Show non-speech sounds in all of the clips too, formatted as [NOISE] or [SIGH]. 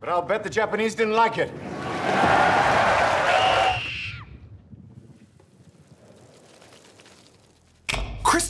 But I'll bet the Japanese didn't like it.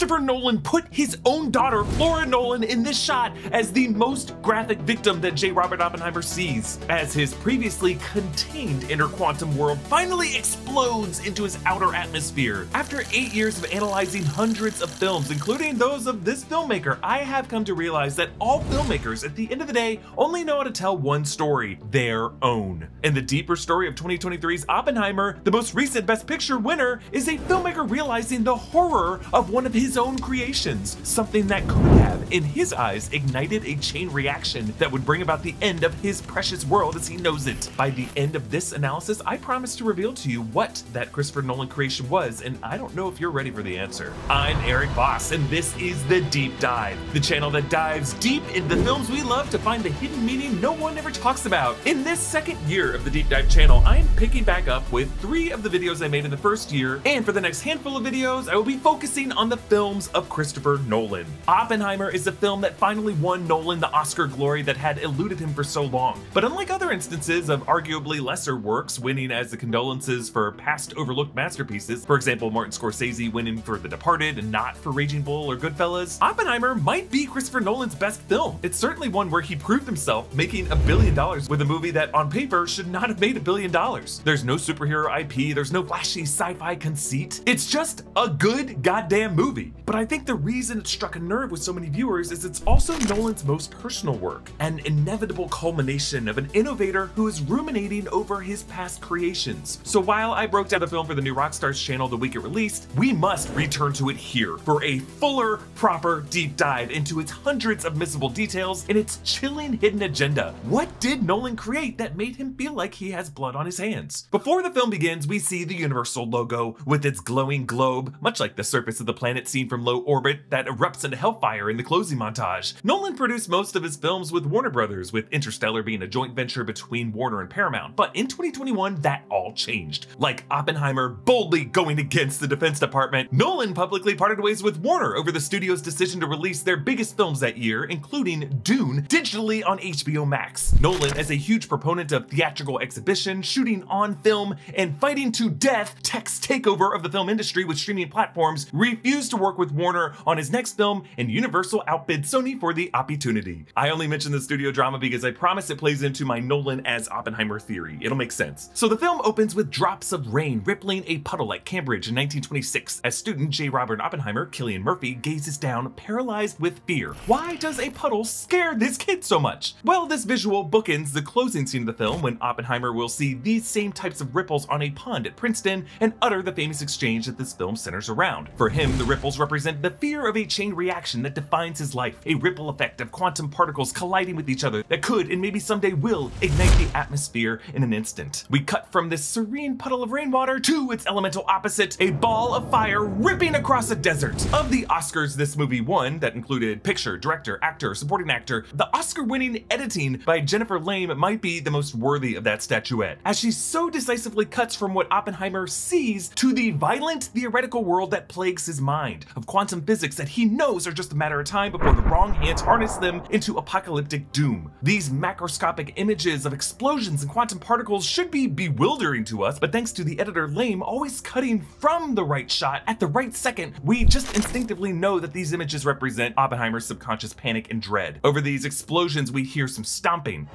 Christopher Nolan put his own daughter, Flora Nolan, in this shot as the most graphic victim that J. Robert Oppenheimer sees, as his previously contained inner quantum world finally explodes into his outer atmosphere. After eight years of analyzing hundreds of films, including those of this filmmaker, I have come to realize that all filmmakers, at the end of the day, only know how to tell one story, their own. And the deeper story of 2023's Oppenheimer, the most recent Best Picture winner, is a filmmaker realizing the horror of one of his own creations, something that could have, in his eyes, ignited a chain reaction that would bring about the end of his precious world as he knows it. By the end of this analysis, I promise to reveal to you what that Christopher Nolan creation was, and I don't know if you're ready for the answer. I'm Erik Voss, and this is The Deep Dive, the channel that dives deep into the films we love to find the hidden meaning no one ever talks about. In this second year of the Deep Dive channel, I'm picking back up with three of the videos I made in the first year, and for the next handful of videos, I will be focusing on the films of Christopher Nolan. Oppenheimer is the film that finally won Nolan the Oscar glory that had eluded him for so long. But unlike other instances of arguably lesser works winning as the condolences for past overlooked masterpieces, for example, Martin Scorsese winning for The Departed and not for Raging Bull or Goodfellas, Oppenheimer might be Christopher Nolan's best film. It's certainly one where he proved himself making a billion dollars with a movie that on paper should not have made a billion dollars. There's no superhero IP, there's no flashy sci-fi conceit. It's just a good goddamn movie. But I think the reason it struck a nerve with so many viewers is it's also Nolan's most personal work, an inevitable culmination of an innovator who is ruminating over his past creations. So while I broke down the film for the new Rockstars channel the week it released, we must return to it here for a fuller, proper deep dive into its hundreds of missable details and its chilling hidden agenda. What did Nolan create that made him feel like he has blood on his hands? Before the film begins, we see the Universal logo with its glowing globe, much like the surface of the planet seen from low orbit that erupts into hellfire in the closing montage. Nolan produced most of his films with Warner Brothers, with Interstellar being a joint venture between Warner and Paramount. But in 2021, that all changed. Like Oppenheimer boldly going against the Defense Department, Nolan publicly parted ways with Warner over the studio's decision to release their biggest films that year, including Dune, digitally on HBO Max. Nolan, as a huge proponent of theatrical exhibition, shooting on film, and fighting to death tech's takeover of the film industry with streaming platforms, refused to work with Warner on his next film, and Universal outbid Sony for the opportunity. I only mention the studio drama because I promise it plays into my Nolan as Oppenheimer theory. It'll make sense. So the film opens with drops of rain rippling a puddle at Cambridge in 1926 as student J. Robert Oppenheimer, Cillian Murphy, gazes down, paralyzed with fear. Why does a puddle scare this kid so much? Well, this visual bookends the closing scene of the film when Oppenheimer will see these same types of ripples on a pond at Princeton and utter the famous exchange that this film centers around. For him, the ripples represent the fear of a chain reaction that defines his life, a ripple effect of quantum particles colliding with each other that could and maybe someday will ignite the atmosphere in an instant. We cut from this serene puddle of rainwater to its elemental opposite, a ball of fire ripping across a desert. Of the Oscars this movie won, that included picture, director, actor, supporting actor, the Oscar-winning editing by Jennifer Lame might be the most worthy of that statuette, as she so decisively cuts from what Oppenheimer sees to the violent theoretical world that plagues his mind, of quantum physics that he knows are just a matter of time before the wrong hands harness them into apocalyptic doom. These macroscopic images of explosions and quantum particles should be bewildering to us, but thanks to the editor Lame always cutting from the right shot at the right second, we just instinctively know that these images represent Oppenheimer's subconscious panic and dread. Over these explosions, we hear some stomping.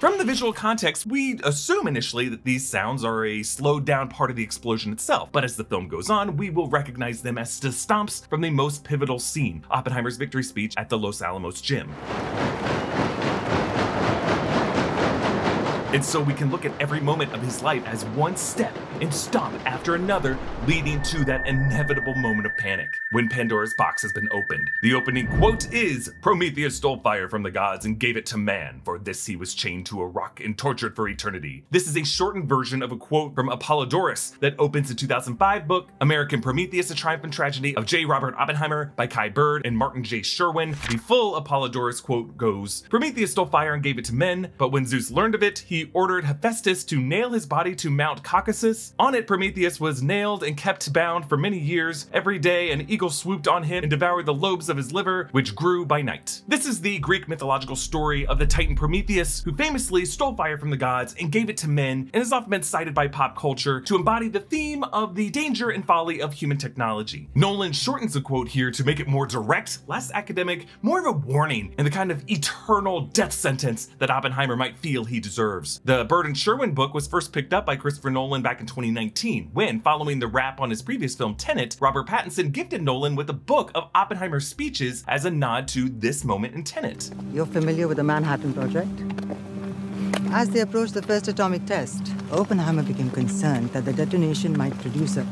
From the visual context, we assume initially that these sounds are a slowed down part of the explosion itself, but as the film goes on, we will recognize them as the stomps from the most pivotal scene, Oppenheimer's victory speech at the Los Alamos gym. And so we can look at every moment of his life as one step and stop after another, leading to that inevitable moment of panic when Pandora's box has been opened. The opening quote is Prometheus stole fire from the gods and gave it to man. For this he was chained to a rock and tortured for eternity. This is a shortened version of a quote from Apollodorus that opens the 2005 book American Prometheus, A Triumph and Tragedy of J. Robert Oppenheimer by Kai Bird and Martin J. Sherwin. The full Apollodorus quote goes Prometheus stole fire and gave it to men, but when Zeus learned of it, he ordered Hephaestus to nail his body to Mount Caucasus. On it, Prometheus was nailed and kept bound for many years, every day an eagle swooped on him and devoured the lobes of his liver, which grew by night. This is the Greek mythological story of the Titan Prometheus, who famously stole fire from the gods and gave it to men, and has often been cited by pop culture to embody the theme of the danger and folly of human technology. Nolan shortens the quote here to make it more direct, less academic, more of a warning, and the kind of eternal death sentence that Oppenheimer might feel he deserves. The Bird and Sherwin book was first picked up by Christopher Nolan back in 2019, when, following the wrap on his previous film Tenet, Robert Pattinson gifted Nolan with a book of Oppenheimer's speeches as a nod to this moment in Tenet. You're familiar with the Manhattan Project? As they approached the first atomic test, Oppenheimer became concerned that the detonation might produce a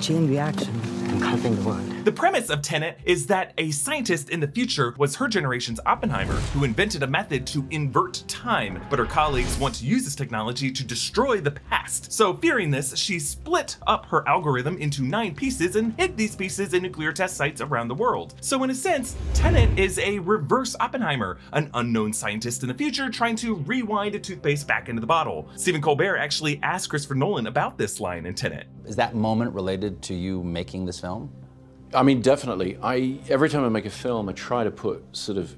chain reaction engulfing the world. The premise of Tenet is that a scientist in the future was her generation's Oppenheimer, who invented a method to invert time, but her colleagues want to use this technology to destroy the past. So fearing this, she split up her algorithm into nine pieces and hid these pieces in nuclear test sites around the world. So in a sense, Tenet is a reverse Oppenheimer, an unknown scientist in the future trying to rewind a toothpaste back into the bottle. Stephen Colbert actually asked Christopher Nolan about this line in Tenet. Is that moment related to you making this film? I mean, definitely. I every time I make a film, I try to put sort of,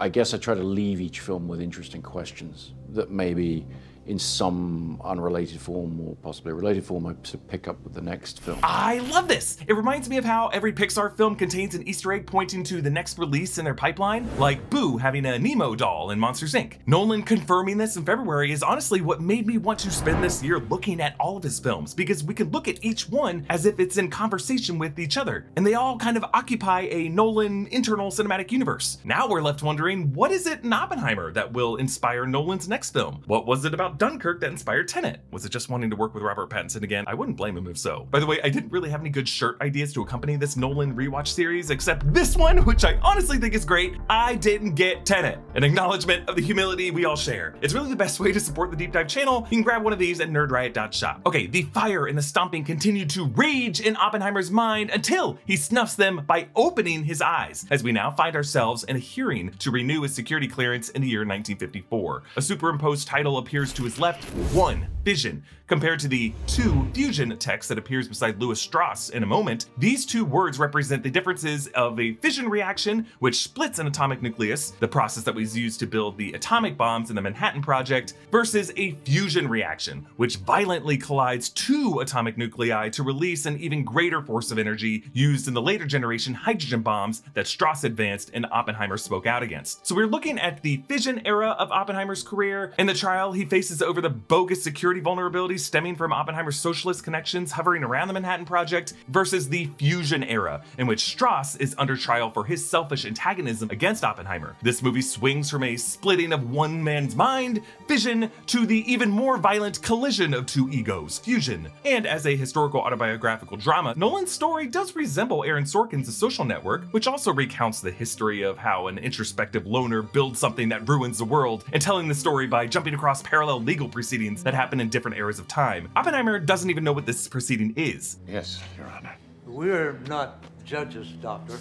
I guess I try to leave each film with interesting questions that maybe in some unrelated form or possibly related form I to pick up with the next film. I love this! It reminds me of how every Pixar film contains an Easter egg pointing to the next release in their pipeline, like Boo having a Nemo doll in Monsters Inc. Nolan confirming this in February is honestly what made me want to spend this year looking at all of his films, because we can look at each one as if it's in conversation with each other, and they all kind of occupy a Nolan internal cinematic universe. Now we're left wondering, what is it in Oppenheimer that will inspire Nolan's next film? What was it about Dunkirk that inspired Tenet? Was it just wanting to work with Robert Pattinson again? I wouldn't blame him if so. By the way, I didn't really have any good shirt ideas to accompany this Nolan rewatch series, except this one, which I honestly think is great. I didn't get Tenet, an acknowledgement of the humility we all share. It's really the best way to support the Deep Dive channel. You can grab one of these at nerdriot.shop. Okay, the fire and the stomping continue to rage in Oppenheimer's mind until he snuffs them by opening his eyes, as we now find ourselves in a hearing to renew his security clearance in the year 1954. A superimposed title appears to to his left, one, fission. Compared to the two, fusion text that appears beside Lewis Strauss in a moment, these two words represent the differences of a fission reaction, which splits an atomic nucleus, the process that was used to build the atomic bombs in the Manhattan Project, versus a fusion reaction, which violently collides two atomic nuclei to release an even greater force of energy used in the later generation hydrogen bombs that Strauss advanced and Oppenheimer spoke out against. So we're looking at the fission era of Oppenheimer's career. and the trial, he faces over the bogus security vulnerabilities stemming from Oppenheimer's socialist connections hovering around the Manhattan Project versus the fusion era, in which Strauss is under trial for his selfish antagonism against Oppenheimer. This movie swings from a splitting of one man's mind, fission, to the even more violent collision of two egos, fusion. And as a historical autobiographical drama, Nolan's story does resemble Aaron Sorkin's The Social Network, which also recounts the history of how an introspective loner builds something that ruins the world, and telling the story by jumping across parallel legal proceedings that happen in different eras of time. Oppenheimer doesn't even know what this proceeding is. Yes, Your Honor. We're not judges, Doctor.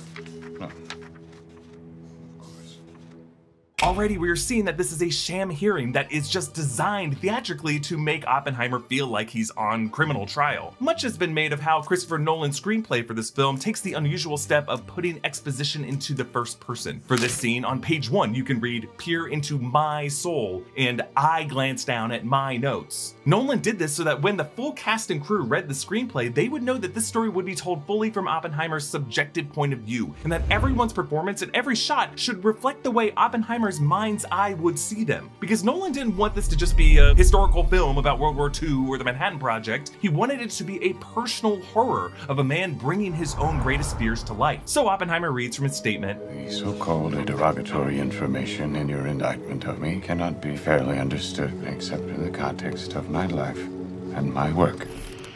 No. Already, we are seeing that this is a sham hearing that is just designed theatrically to make Oppenheimer feel like he's on criminal trial. Much has been made of how Christopher Nolan's screenplay for this film takes the unusual step of putting exposition into the first person. For this scene, on page one, you can read, peer into my soul, and I glance down at my notes. Nolan did this so that when the full cast and crew read the screenplay, they would know that this story would be told fully from Oppenheimer's subjective point of view, and that everyone's performance in every shot should reflect the way Oppenheimer mind's eye would see them. Because Nolan didn't want this to just be a historical film about World War II or the Manhattan Project, he wanted it to be a personal horror of a man bringing his own greatest fears to life. So Oppenheimer reads from his statement The so called derogatory information in your indictment of me cannot be fairly understood except in the context of my life and my work.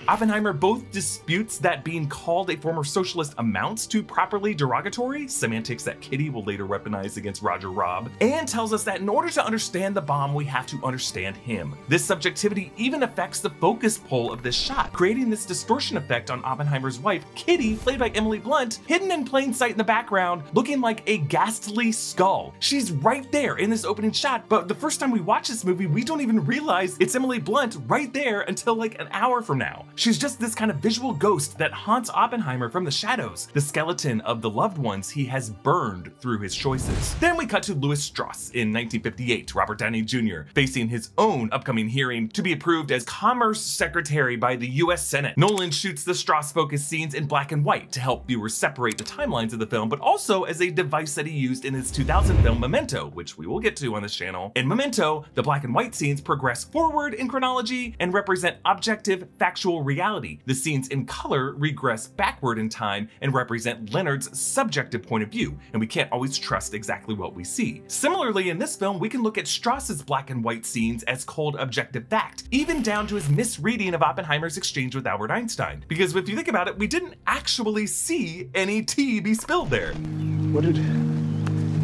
Oppenheimer both disputes that being called a former socialist amounts to properly derogatory, semantics that Kitty will later weaponize against Roger Robb, and tells us that in order to understand the bomb, we have to understand him. This subjectivity even affects the focus pull of this shot, creating this distortion effect on Oppenheimer's wife, Kitty, played by Emily Blunt, hidden in plain sight in the background, looking like a ghastly skull. She's right there in this opening shot, but the first time we watch this movie, we don't even realize it's Emily Blunt right there until like an hour from now. She's just this kind of visual ghost that haunts Oppenheimer from the shadows, the skeleton of the loved ones he has burned through his choices. Then we cut to Lewis Strauss in 1958, Robert Downey Jr., facing his own upcoming hearing to be approved as Commerce Secretary by the US Senate. Nolan shoots the Strauss focused scenes in black and white to help viewers separate the timelines of the film, but also as a device that he used in his 2000 film Memento, which we will get to on this channel. In Memento, the black and white scenes progress forward in chronology and represent objective, factual reality. The scenes in color regress backward in time and represent Leonard's subjective point of view, and we can't always trust exactly what we see. Similarly, in this film, we can look at Strauss's black and white scenes as cold objective fact, even down to his misreading of Oppenheimer's exchange with Albert Einstein. Because if you think about it, we didn't actually see any tea be spilled there. What did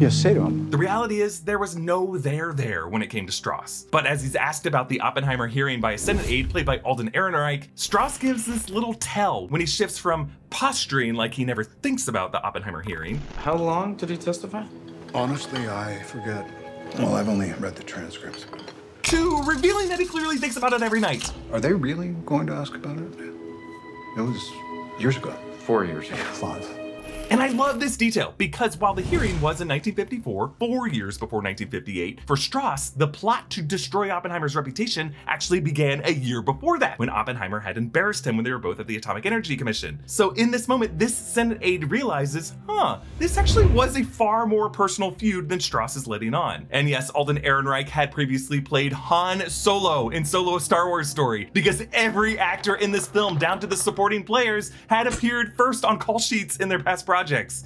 you say to him? The reality is there was no there there when it came to Strauss. But as he's asked about the Oppenheimer hearing by a Senate aide played by Alden Ehrenreich, Strauss gives this little tell when he shifts from posturing like he never thinks about the Oppenheimer hearing How long did he testify? Honestly, I forget. Well, I've only read the transcripts. to revealing that he clearly thinks about it every night. Are they really going to ask about it? It was years ago. Four years ago. Five. And I love this detail because while the hearing was in 1954, four years before 1958, for Strauss, the plot to destroy Oppenheimer's reputation actually began a year before that, when Oppenheimer had embarrassed him when they were both at the Atomic Energy Commission. So in this moment, this Senate aide realizes, huh, this actually was a far more personal feud than Strauss is letting on. And yes, Alden Ehrenreich had previously played Han Solo in Solo a Star Wars story, because every actor in this film, down to the supporting players, had appeared first on call sheets in their past projects.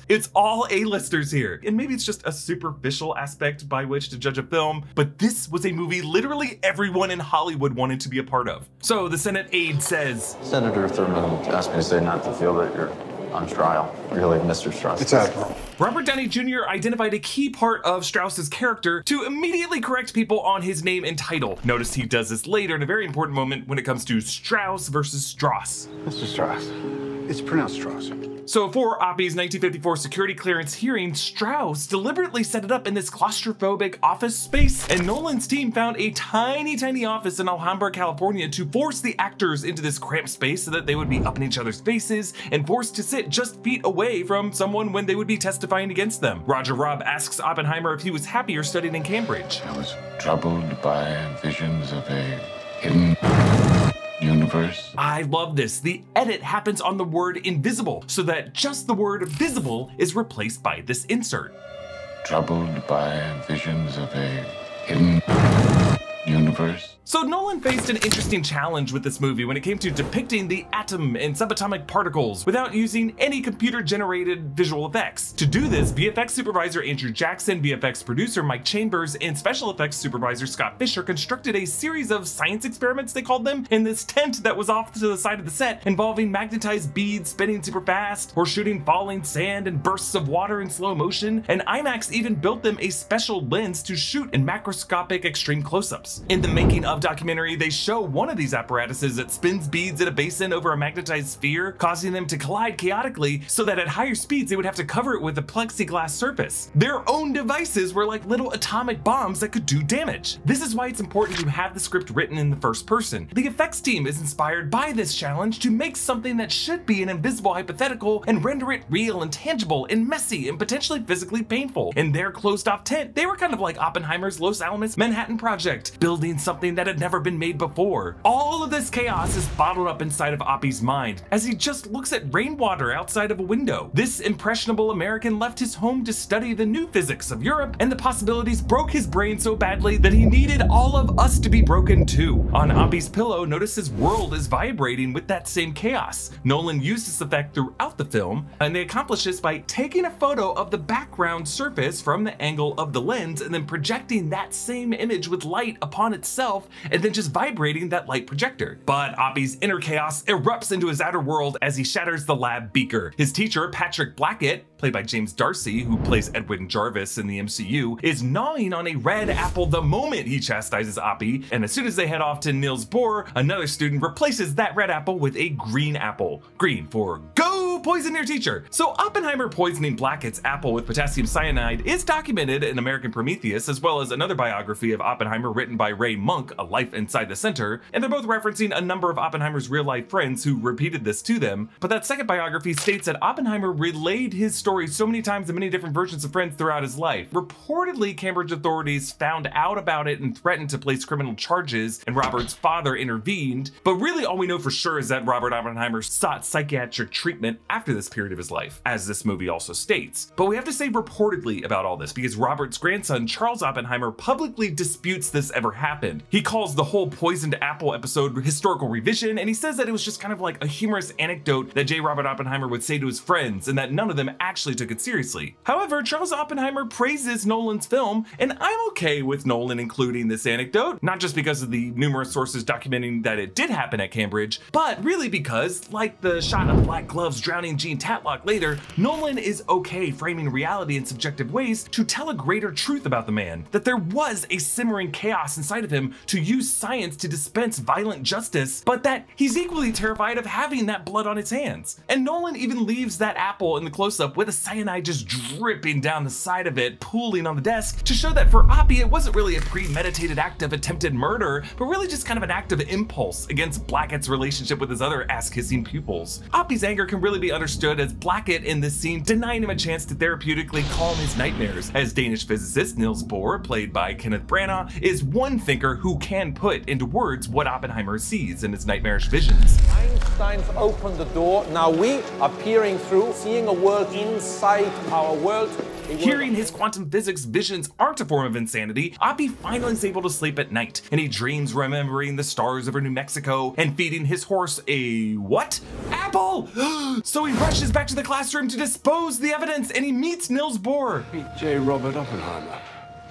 It's all A-listers here. And maybe it's just a superficial aspect by which to judge a film, but this was a movie literally everyone in Hollywood wanted to be a part of. So the Senate aide says, Senator Thurman asked me to say not to feel that you're on trial. Really, Mr. Strauss. It's Admiral. Robert Downey Jr. identified a key part of Strauss's character to immediately correct people on his name and title. Notice he does this later in a very important moment when it comes to Strauss versus Strauss. Mr. Strauss. It's pronounced Strauss. So for Oppie's 1954 security clearance hearing, Strauss deliberately set it up in this claustrophobic office space, and Nolan's team found a tiny, tiny office in Alhambra, California to force the actors into this cramped space so that they would be up in each other's faces and forced to sit just feet away from someone when they would be testifying against them. Roger Robb asks Oppenheimer if he was happier studying in Cambridge. I was troubled by visions of a hidden universe. I love this. The edit happens on the word invisible, so that just the word visible is replaced by this insert. Troubled by visions of a hidden universe. So Nolan faced an interesting challenge with this movie when it came to depicting the atom and subatomic particles without using any computer-generated visual effects. To do this, VFX supervisor Andrew Jackson, VFX producer Mike Chambers, and special effects supervisor Scott Fisher constructed a series of science experiments, they called them, in this tent that was off to the side of the set, involving magnetized beads spinning super fast, or shooting falling sand and bursts of water in slow motion, and IMAX even built them a special lens to shoot in macroscopic extreme close-ups. In the making of documentary, they show one of these apparatuses that spins beads in a basin over a magnetized sphere, causing them to collide chaotically so that at higher speeds they would have to cover it with a plexiglass surface. Their own devices were like little atomic bombs that could do damage. This is why it's important to have the script written in the first person. The effects team is inspired by this challenge to make something that should be an invisible hypothetical and render it real and tangible and messy and potentially physically painful. In their closed off tent, they were kind of like Oppenheimer's Los Alamos Manhattan Project, building something that had never been made before. All of this chaos is bottled up inside of Oppie's mind as he just looks at rainwater outside of a window. This impressionable American left his home to study the new physics of Europe, and the possibilities broke his brain so badly that he needed all of us to be broken too. On Oppie's pillow, notice his world is vibrating with that same chaos. Nolan used this effect throughout the film, and they accomplish this by taking a photo of the background surface from the angle of the lens and then projecting that same image with light upon itself and then just vibrating that light projector. But Oppie's inner chaos erupts into his outer world as he shatters the lab beaker. His teacher, Patrick Blackett, played by James D'Arcy, who plays Edwin Jarvis in the MCU, is gnawing on a red apple the moment he chastises Oppie, and as soon as they head off to Niels Bohr, another student replaces that red apple with a green apple. Green for Go poison your teacher. So Oppenheimer poisoning Blackett's apple with potassium cyanide is documented in American Prometheus, as well as another biography of Oppenheimer written by Ray Monk, A Life Inside the Center, and they're both referencing a number of Oppenheimer's real life friends who repeated this to them. But that second biography states that Oppenheimer relayed his story so many times in many different versions of friends throughout his life. Reportedly, Cambridge authorities found out about it and threatened to place criminal charges, and Robert's father intervened. But really, all we know for sure is that Robert Oppenheimer sought psychiatric treatment after this period of his life, as this movie also states. But we have to say reportedly about all this because Robert's grandson, Charles Oppenheimer, publicly disputes this ever happened. He calls the whole poisoned apple episode historical revision, and he says that it was just kind of like a humorous anecdote that J. Robert Oppenheimer would say to his friends, and that none of them actually took it seriously. However, Charles Oppenheimer praises Nolan's film, and I'm okay with Nolan including this anecdote, not just because of the numerous sources documenting that it did happen at Cambridge, but really because, like the shot of Black Gloves drowning Jean Tatlock later, Nolan is okay framing reality in subjective ways to tell a greater truth about the man, that there was a simmering chaos inside of him to use science to dispense violent justice, but that he's equally terrified of having that blood on his hands. And Nolan even leaves that apple in the close-up with a cyanide just dripping down the side of it, pooling on the desk, to show that for Oppie it wasn't really a premeditated act of attempted murder, but really just kind of an act of impulse against Blackett's relationship with his other ass-kissing pupils. Oppie's anger can really be understood as Blackett in this scene denying him a chance to therapeutically calm his nightmares, as Danish physicist Niels Bohr, played by Kenneth Branagh, is one thinker who can put into words what Oppenheimer sees in his nightmarish visions. Einstein's opened the door. Now we are peering through, seeing a world inside our world. Hearing his quantum physics visions aren't a form of insanity, Oppie finally is able to sleep at night, and he dreams remembering the stars over New Mexico and feeding his horse a what? Apple! [GASPS] so he rushes back to the classroom to dispose the evidence, and he meets Niels Bohr. Meet J. Robert Oppenheimer.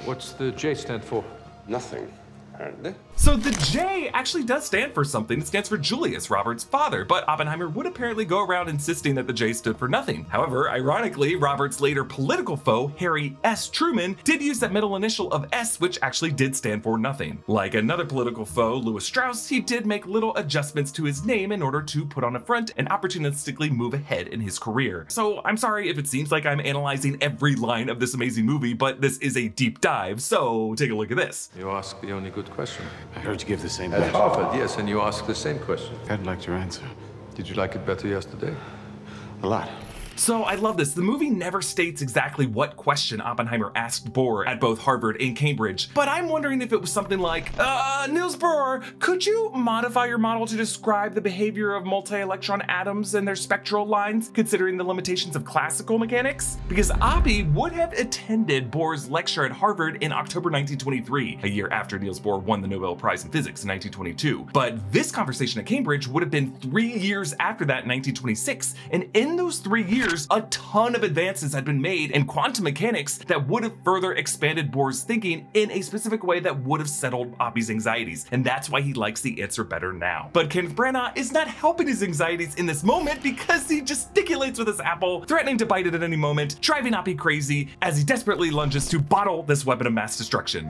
What's the J stand for? Nothing, apparently. So the J actually does stand for something. It stands for Julius, Robert's father, but Oppenheimer would apparently go around insisting that the J stood for nothing. However, ironically, Robert's later political foe, Harry S. Truman, did use that middle initial of S, which actually did stand for nothing. Like another political foe, Lewis Strauss, he did make little adjustments to his name in order to put on a front and opportunistically move ahead in his career. So I'm sorry if it seems like I'm analyzing every line of this amazing movie, but this is a deep dive, so take a look at this. You ask the only good question. I heard you give the same At answer. Harvard, yes, and you ask the same question. I'd like your answer. Did you like it better yesterday? A lot. So I love this. The movie never states exactly what question Oppenheimer asked Bohr at both Harvard and Cambridge, but I'm wondering if it was something like, uh, Niels Bohr, could you modify your model to describe the behavior of multi-electron atoms and their spectral lines, considering the limitations of classical mechanics? Because Oppie would have attended Bohr's lecture at Harvard in October 1923, a year after Niels Bohr won the Nobel Prize in Physics in 1922. But this conversation at Cambridge would have been three years after that in 1926, and in those three years, a ton of advances had been made in quantum mechanics that would have further expanded Bohr's thinking in a specific way that would have settled Oppie's anxieties, and that's why he likes the answer better now. But Kenneth Branagh is not helping his anxieties in this moment because he gesticulates with his apple, threatening to bite it at any moment, driving Oppie crazy as he desperately lunges to bottle this weapon of mass destruction.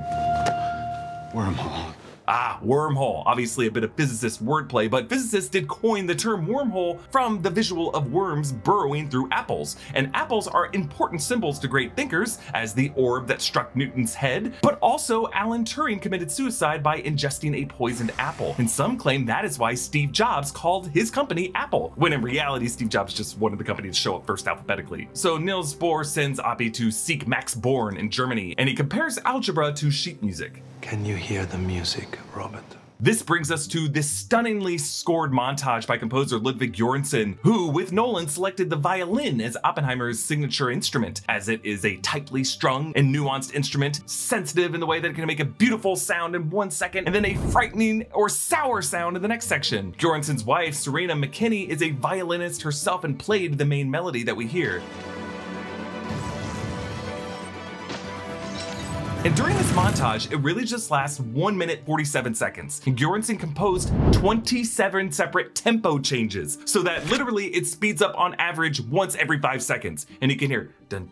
Wormhole. Ah, wormhole. Obviously a bit of physicist wordplay, but physicists did coin the term wormhole from the visual of worms burrowing through apples. And apples are important symbols to great thinkers, as the orb that struck Newton's head, but also Alan Turing committed suicide by ingesting a poisoned apple. And some claim that is why Steve Jobs called his company Apple, when in reality Steve Jobs just wanted the company to show up first alphabetically. So Niels Bohr sends Oppie to seek Max Born in Germany, and he compares algebra to sheet music. Can you hear the music, Robert? This brings us to this stunningly scored montage by composer Ludwig Göransson, who, with Nolan, selected the violin as Oppenheimer's signature instrument, as it is a tightly strung and nuanced instrument, sensitive in the way that it can make a beautiful sound in one second and then a frightening or sour sound in the next section. Göransson's wife, Serena McKinney, is a violinist herself and played the main melody that we hear. And during this montage, it really just lasts 1 minute 47 seconds. Göransson composed 27 separate tempo changes, so that literally it speeds up on average once every 5 seconds. And you can hear and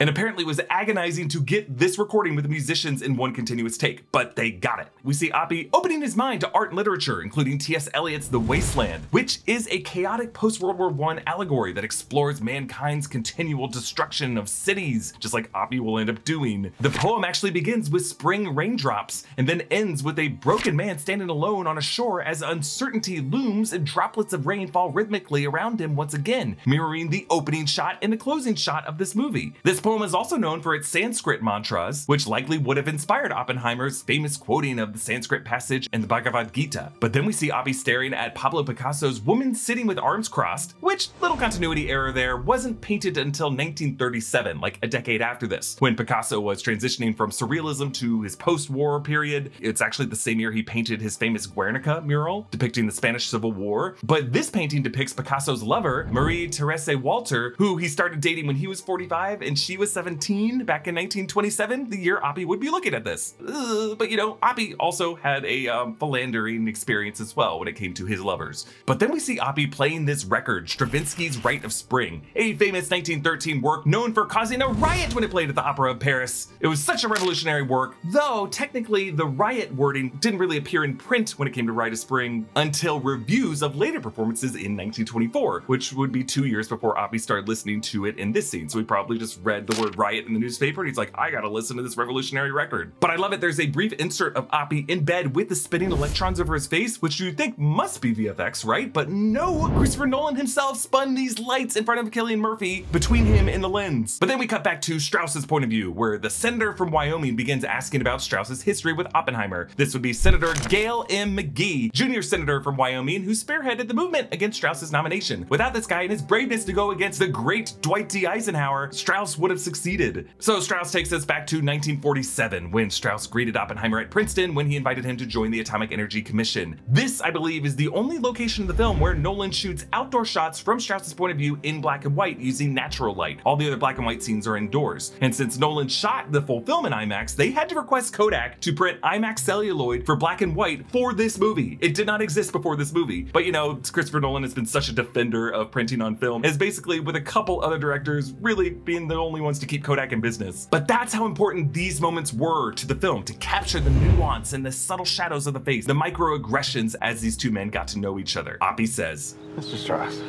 apparently was agonizing to get this recording with the musicians in one continuous take, but they got it. We see Oppie opening his mind to art and literature, including T.S. Eliot's The Wasteland, which is a chaotic post-World War I allegory that explores mankind's continual destruction of cities, just like Oppie will end up doing. The poem actually begins with spring raindrops and then ends with a broken man standing alone on a shore as uncertainty looms and droplets of rain fall rhythmically around him once again, mirroring the opening shot and the closing shot of this movie. This poem is also known for its Sanskrit mantras, which likely would have inspired Oppenheimer's famous quoting of the Sanskrit passage in the Bhagavad Gita. But then we see Oppie staring at Pablo Picasso's Woman Sitting with Arms Crossed, which little continuity error there wasn't painted until 1937, like a decade after this, when Picasso was transitioning from surrealism to his post-war period. It's actually the same year he painted his famous Guernica mural depicting the Spanish Civil War. But this painting depicts Picasso's lover, Marie Therese Walter, who he started dating when he was 45 and she was 17 back in 1927, the year Oppie would be looking at this. Ugh, but you know, Oppie also had a um, philandering experience as well when it came to his lovers. But then we see Oppie playing this record, Stravinsky's Rite of Spring, a famous 1913 work known for causing a riot when it played at the Opera of Paris. It was such a revolutionary work, though technically the riot wording didn't really appear in print when it came to Rite of Spring until reviews of later performances in 1924, which would be two years before Oppie started listening to it in this scene. So he probably just read the word riot in the newspaper and he's like, I gotta listen to this revolutionary record. But I love it. There's a brief insert of Oppie in bed with the spinning electrons over his face, which you'd think must be VFX, right? But no, Christopher Nolan himself spun these lights in front of Cillian Murphy between him and the lens. But then we cut back to Strauss's point of view, where the senator from Wyoming begins asking about Strauss's history with Oppenheimer. This would be Senator Gale M. McGee, junior senator from Wyoming, who spearheaded the movement against Strauss's nomination. Without this guy and his braveness to go against the great Dwight D. Eisenhower, Strauss would have succeeded. So Strauss takes us back to 1947, when Strauss greeted Oppenheimer at Princeton when he invited him to join the Atomic Energy Commission. This, I believe, is the only location in the film where Nolan shoots outdoor shots from Strauss's point of view in black and white using natural light. All the other black and white scenes are indoors. And since Nolan shot the full film in IMAX, they had to request Kodak to print IMAX celluloid for black and white for this movie. It did not exist before this movie. But you know, Christopher Nolan has been such a defender of printing on film, as basically with a couple other directors really being the only ones to keep Kodak in business. But that's how important these moments were to the film, to capture the nuance and the subtle shadows of the face, the microaggressions as these two men got to know each other. Oppie says, Mr. Strauss,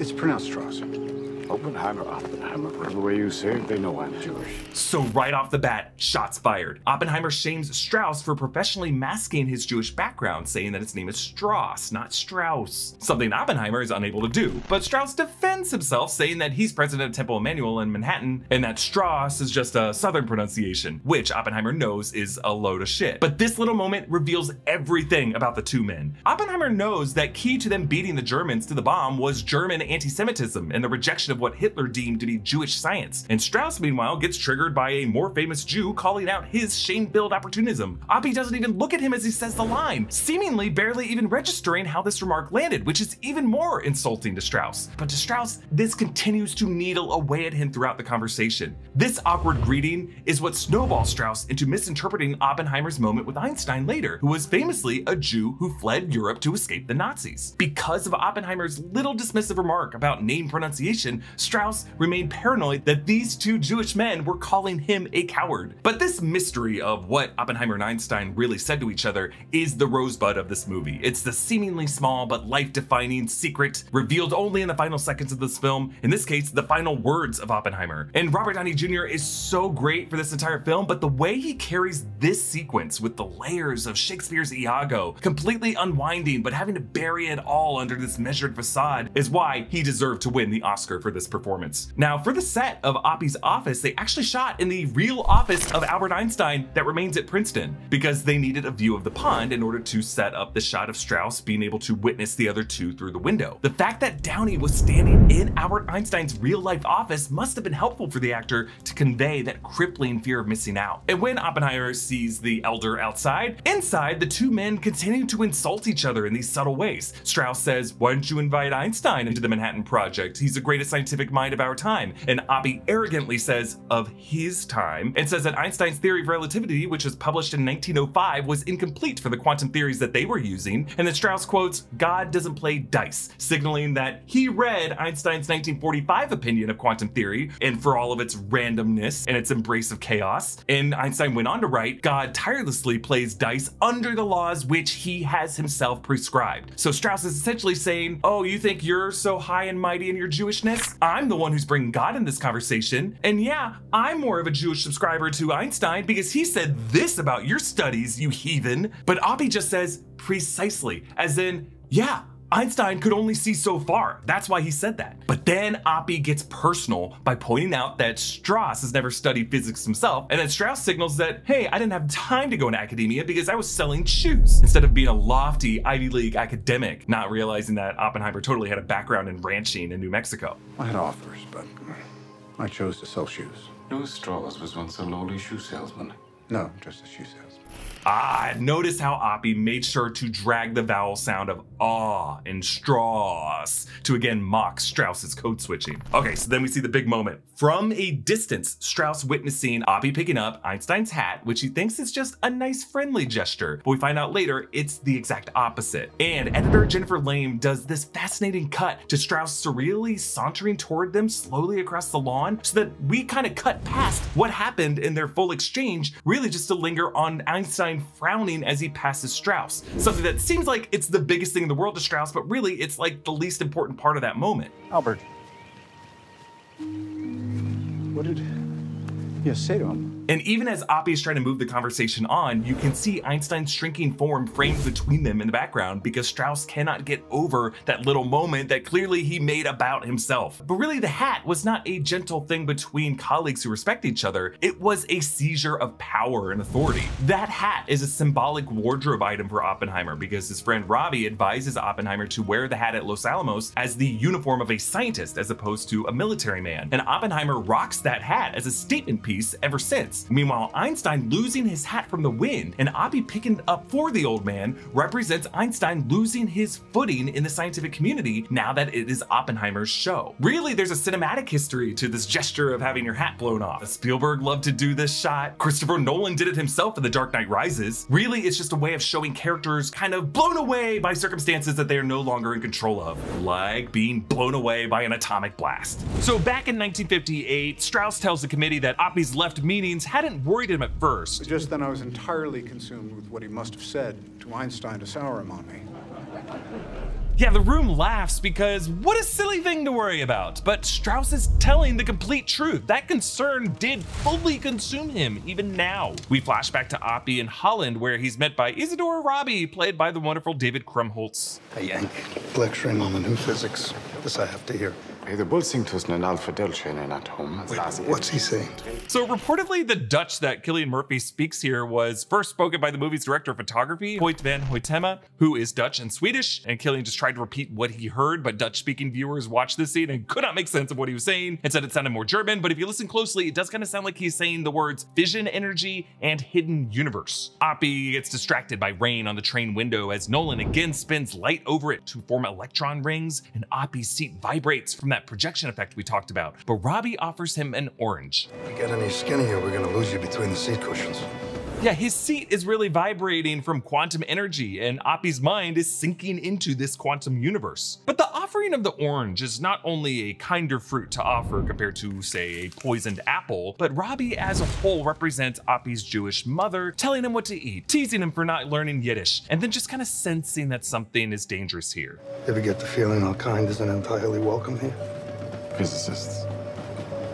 It's pronounced Strauss. Oppenheimer, Oppenheimer, whatever way you say it, they know I'm Jewish. So right off the bat, shots fired. Oppenheimer shames Strauss for professionally masking his Jewish background, saying that his name is Strauss, not Strauss. Something Oppenheimer is unable to do. But Strauss defends himself, saying that he's president of Temple Emanu-El in Manhattan, and that Strauss is just a southern pronunciation, which Oppenheimer knows is a load of shit. But this little moment reveals everything about the two men. Oppenheimer knows that key to them beating the Germans to the bomb was German anti-Semitism and the rejection of what Hitler deemed to be Jewish science. And Strauss, meanwhile, gets triggered by a more famous Jew calling out his shame-filled opportunism. Oppie doesn't even look at him as he says the line, seemingly barely even registering how this remark landed, which is even more insulting to Strauss. But to Strauss, this continues to needle away at him throughout the conversation. This awkward greeting is what snowballs Strauss into misinterpreting Oppenheimer's moment with Einstein later, who was famously a Jew who fled Europe to escape the Nazis. Because of Oppenheimer's little dismissive remark about name pronunciation, Strauss remained paranoid that these two Jewish men were calling him a coward. But this mystery of what Oppenheimer and Einstein really said to each other is the rosebud of this movie. It's the seemingly small but life-defining secret revealed only in the final seconds of this film, in this case, the final words of Oppenheimer. And Robert Downey Jr. is so great for this entire film, but the way he carries this sequence with the layers of Shakespeare's Iago, completely unwinding but having to bury it all under this measured facade, is why he deserved to win the Oscar for this performance. Now, for the set of Oppie's office, they actually shot in the real office of Albert Einstein that remains at Princeton because they needed a view of the pond in order to set up the shot of Strauss being able to witness the other two through the window. The fact that Downey was standing in Albert Einstein's real life office must have been helpful for the actor to convey that crippling fear of missing out. And when Oppenheimer sees the elder outside, inside the two men continue to insult each other in these subtle ways. Strauss says, why don't you invite Einstein into the Manhattan Project? He's the greatest scientific mind of our time. And Oppie arrogantly says, of his time, and says that Einstein's theory of relativity, which was published in 1905, was incomplete for the quantum theories that they were using. And that Strauss quotes, God doesn't play dice, signaling that he read Einstein's 1945 opinion of quantum theory, and for all of its randomness and its embrace of chaos. And Einstein went on to write, God tirelessly plays dice under the laws which he has himself prescribed. So Strauss is essentially saying, oh, you think you're so high and mighty in your Jewishness? I'm the one who's bringing God in this conversation. And yeah, I'm more of a Jewish subscriber to Einstein because he said this about your studies, you heathen. But Oppie just says precisely, as in, yeah, Einstein could only see so far. That's why he said that. But then Oppie gets personal by pointing out that Strauss has never studied physics himself, and then Strauss signals that, hey, I didn't have time to go into academia because I was selling shoes instead of being a lofty Ivy League academic, not realizing that Oppenheimer totally had a background in ranching in New Mexico. I had offers, but I chose to sell shoes. Lewis Strauss was once a lowly shoe salesman. No, just a shoe salesman. Ah, notice how Oppie made sure to drag the vowel sound of ah and Strauss to again mock Strauss's code switching. Okay, so then we see the big moment. From a distance, Strauss witnessing Oppie picking up Einstein's hat, which he thinks is just a nice friendly gesture, but we find out later it's the exact opposite. And editor Jennifer Lame does this fascinating cut to Strauss surreally sauntering toward them slowly across the lawn so that we kind of cut past what happened in their full exchange, really just to linger on Einstein frowning as he passes Strauss. Something that seems like it's the biggest thing in the world to Strauss, but really it's like the least important part of that moment. Albert. What did you say to him? And even as Oppie is trying to move the conversation on, you can see Einstein's shrinking form framed between them in the background because Strauss cannot get over that little moment that clearly he made about himself. But really, the hat was not a gentle thing between colleagues who respect each other, it was a seizure of power and authority. That hat is a symbolic wardrobe item for Oppenheimer because his friend Rabi advises Oppenheimer to wear the hat at Los Alamos as the uniform of a scientist as opposed to a military man. And Oppenheimer rocks that hat as a statement piece ever since. Meanwhile, Einstein losing his hat from the wind and Oppie picking up for the old man represents Einstein losing his footing in the scientific community now that it is Oppenheimer's show. Really, there's a cinematic history to this gesture of having your hat blown off. Spielberg loved to do this shot. Christopher Nolan did it himself in The Dark Knight Rises. Really, it's just a way of showing characters kind of blown away by circumstances that they are no longer in control of, like being blown away by an atomic blast. So back in 1958, Strauss tells the committee that Oppie's left meanings hadn't worried him at first. Just then I was entirely consumed with what he must have said to Einstein to sour him on me. Yeah, the room laughs because what a silly thing to worry about. But Strauss is telling the complete truth. That concern did fully consume him, even now. We flash back to Oppie in Holland, where he's met by Isidor Rabi, played by the wonderful David Krumholtz. Hey, Yank. Lecturing on the new physics. This I have to hear. The bull seemed to an alpha delta at home. Wait, what's he saying? So reportedly, the Dutch that Cillian Murphy speaks here was first spoken by the movie's director of photography, Hoyt van Hoytema, who is Dutch and Swedish. And Cillian just tried to repeat what he heard, but Dutch-speaking viewers watched this scene and could not make sense of what he was saying and said it sounded more German. But if you listen closely, it does kind of sound like he's saying the words vision energy and hidden universe. Oppie gets distracted by rain on the train window as Nolan again spins light over it to form electron rings, and Oppie's seat vibrates from that projection effect we talked about. But Rabi offers him an orange. If you get any skinnier, we're gonna lose you between the seat cushions. Yeah, his seat is really vibrating from quantum energy, and Oppie's mind is sinking into this quantum universe. But the offering of the orange is not only a kinder fruit to offer compared to, say, a poisoned apple, but Rabi as a whole represents Oppie's Jewish mother, telling him what to eat, teasing him for not learning Yiddish, and then just kind of sensing that something is dangerous here. Ever get the feeling our kind isn't entirely welcome here? Physicists.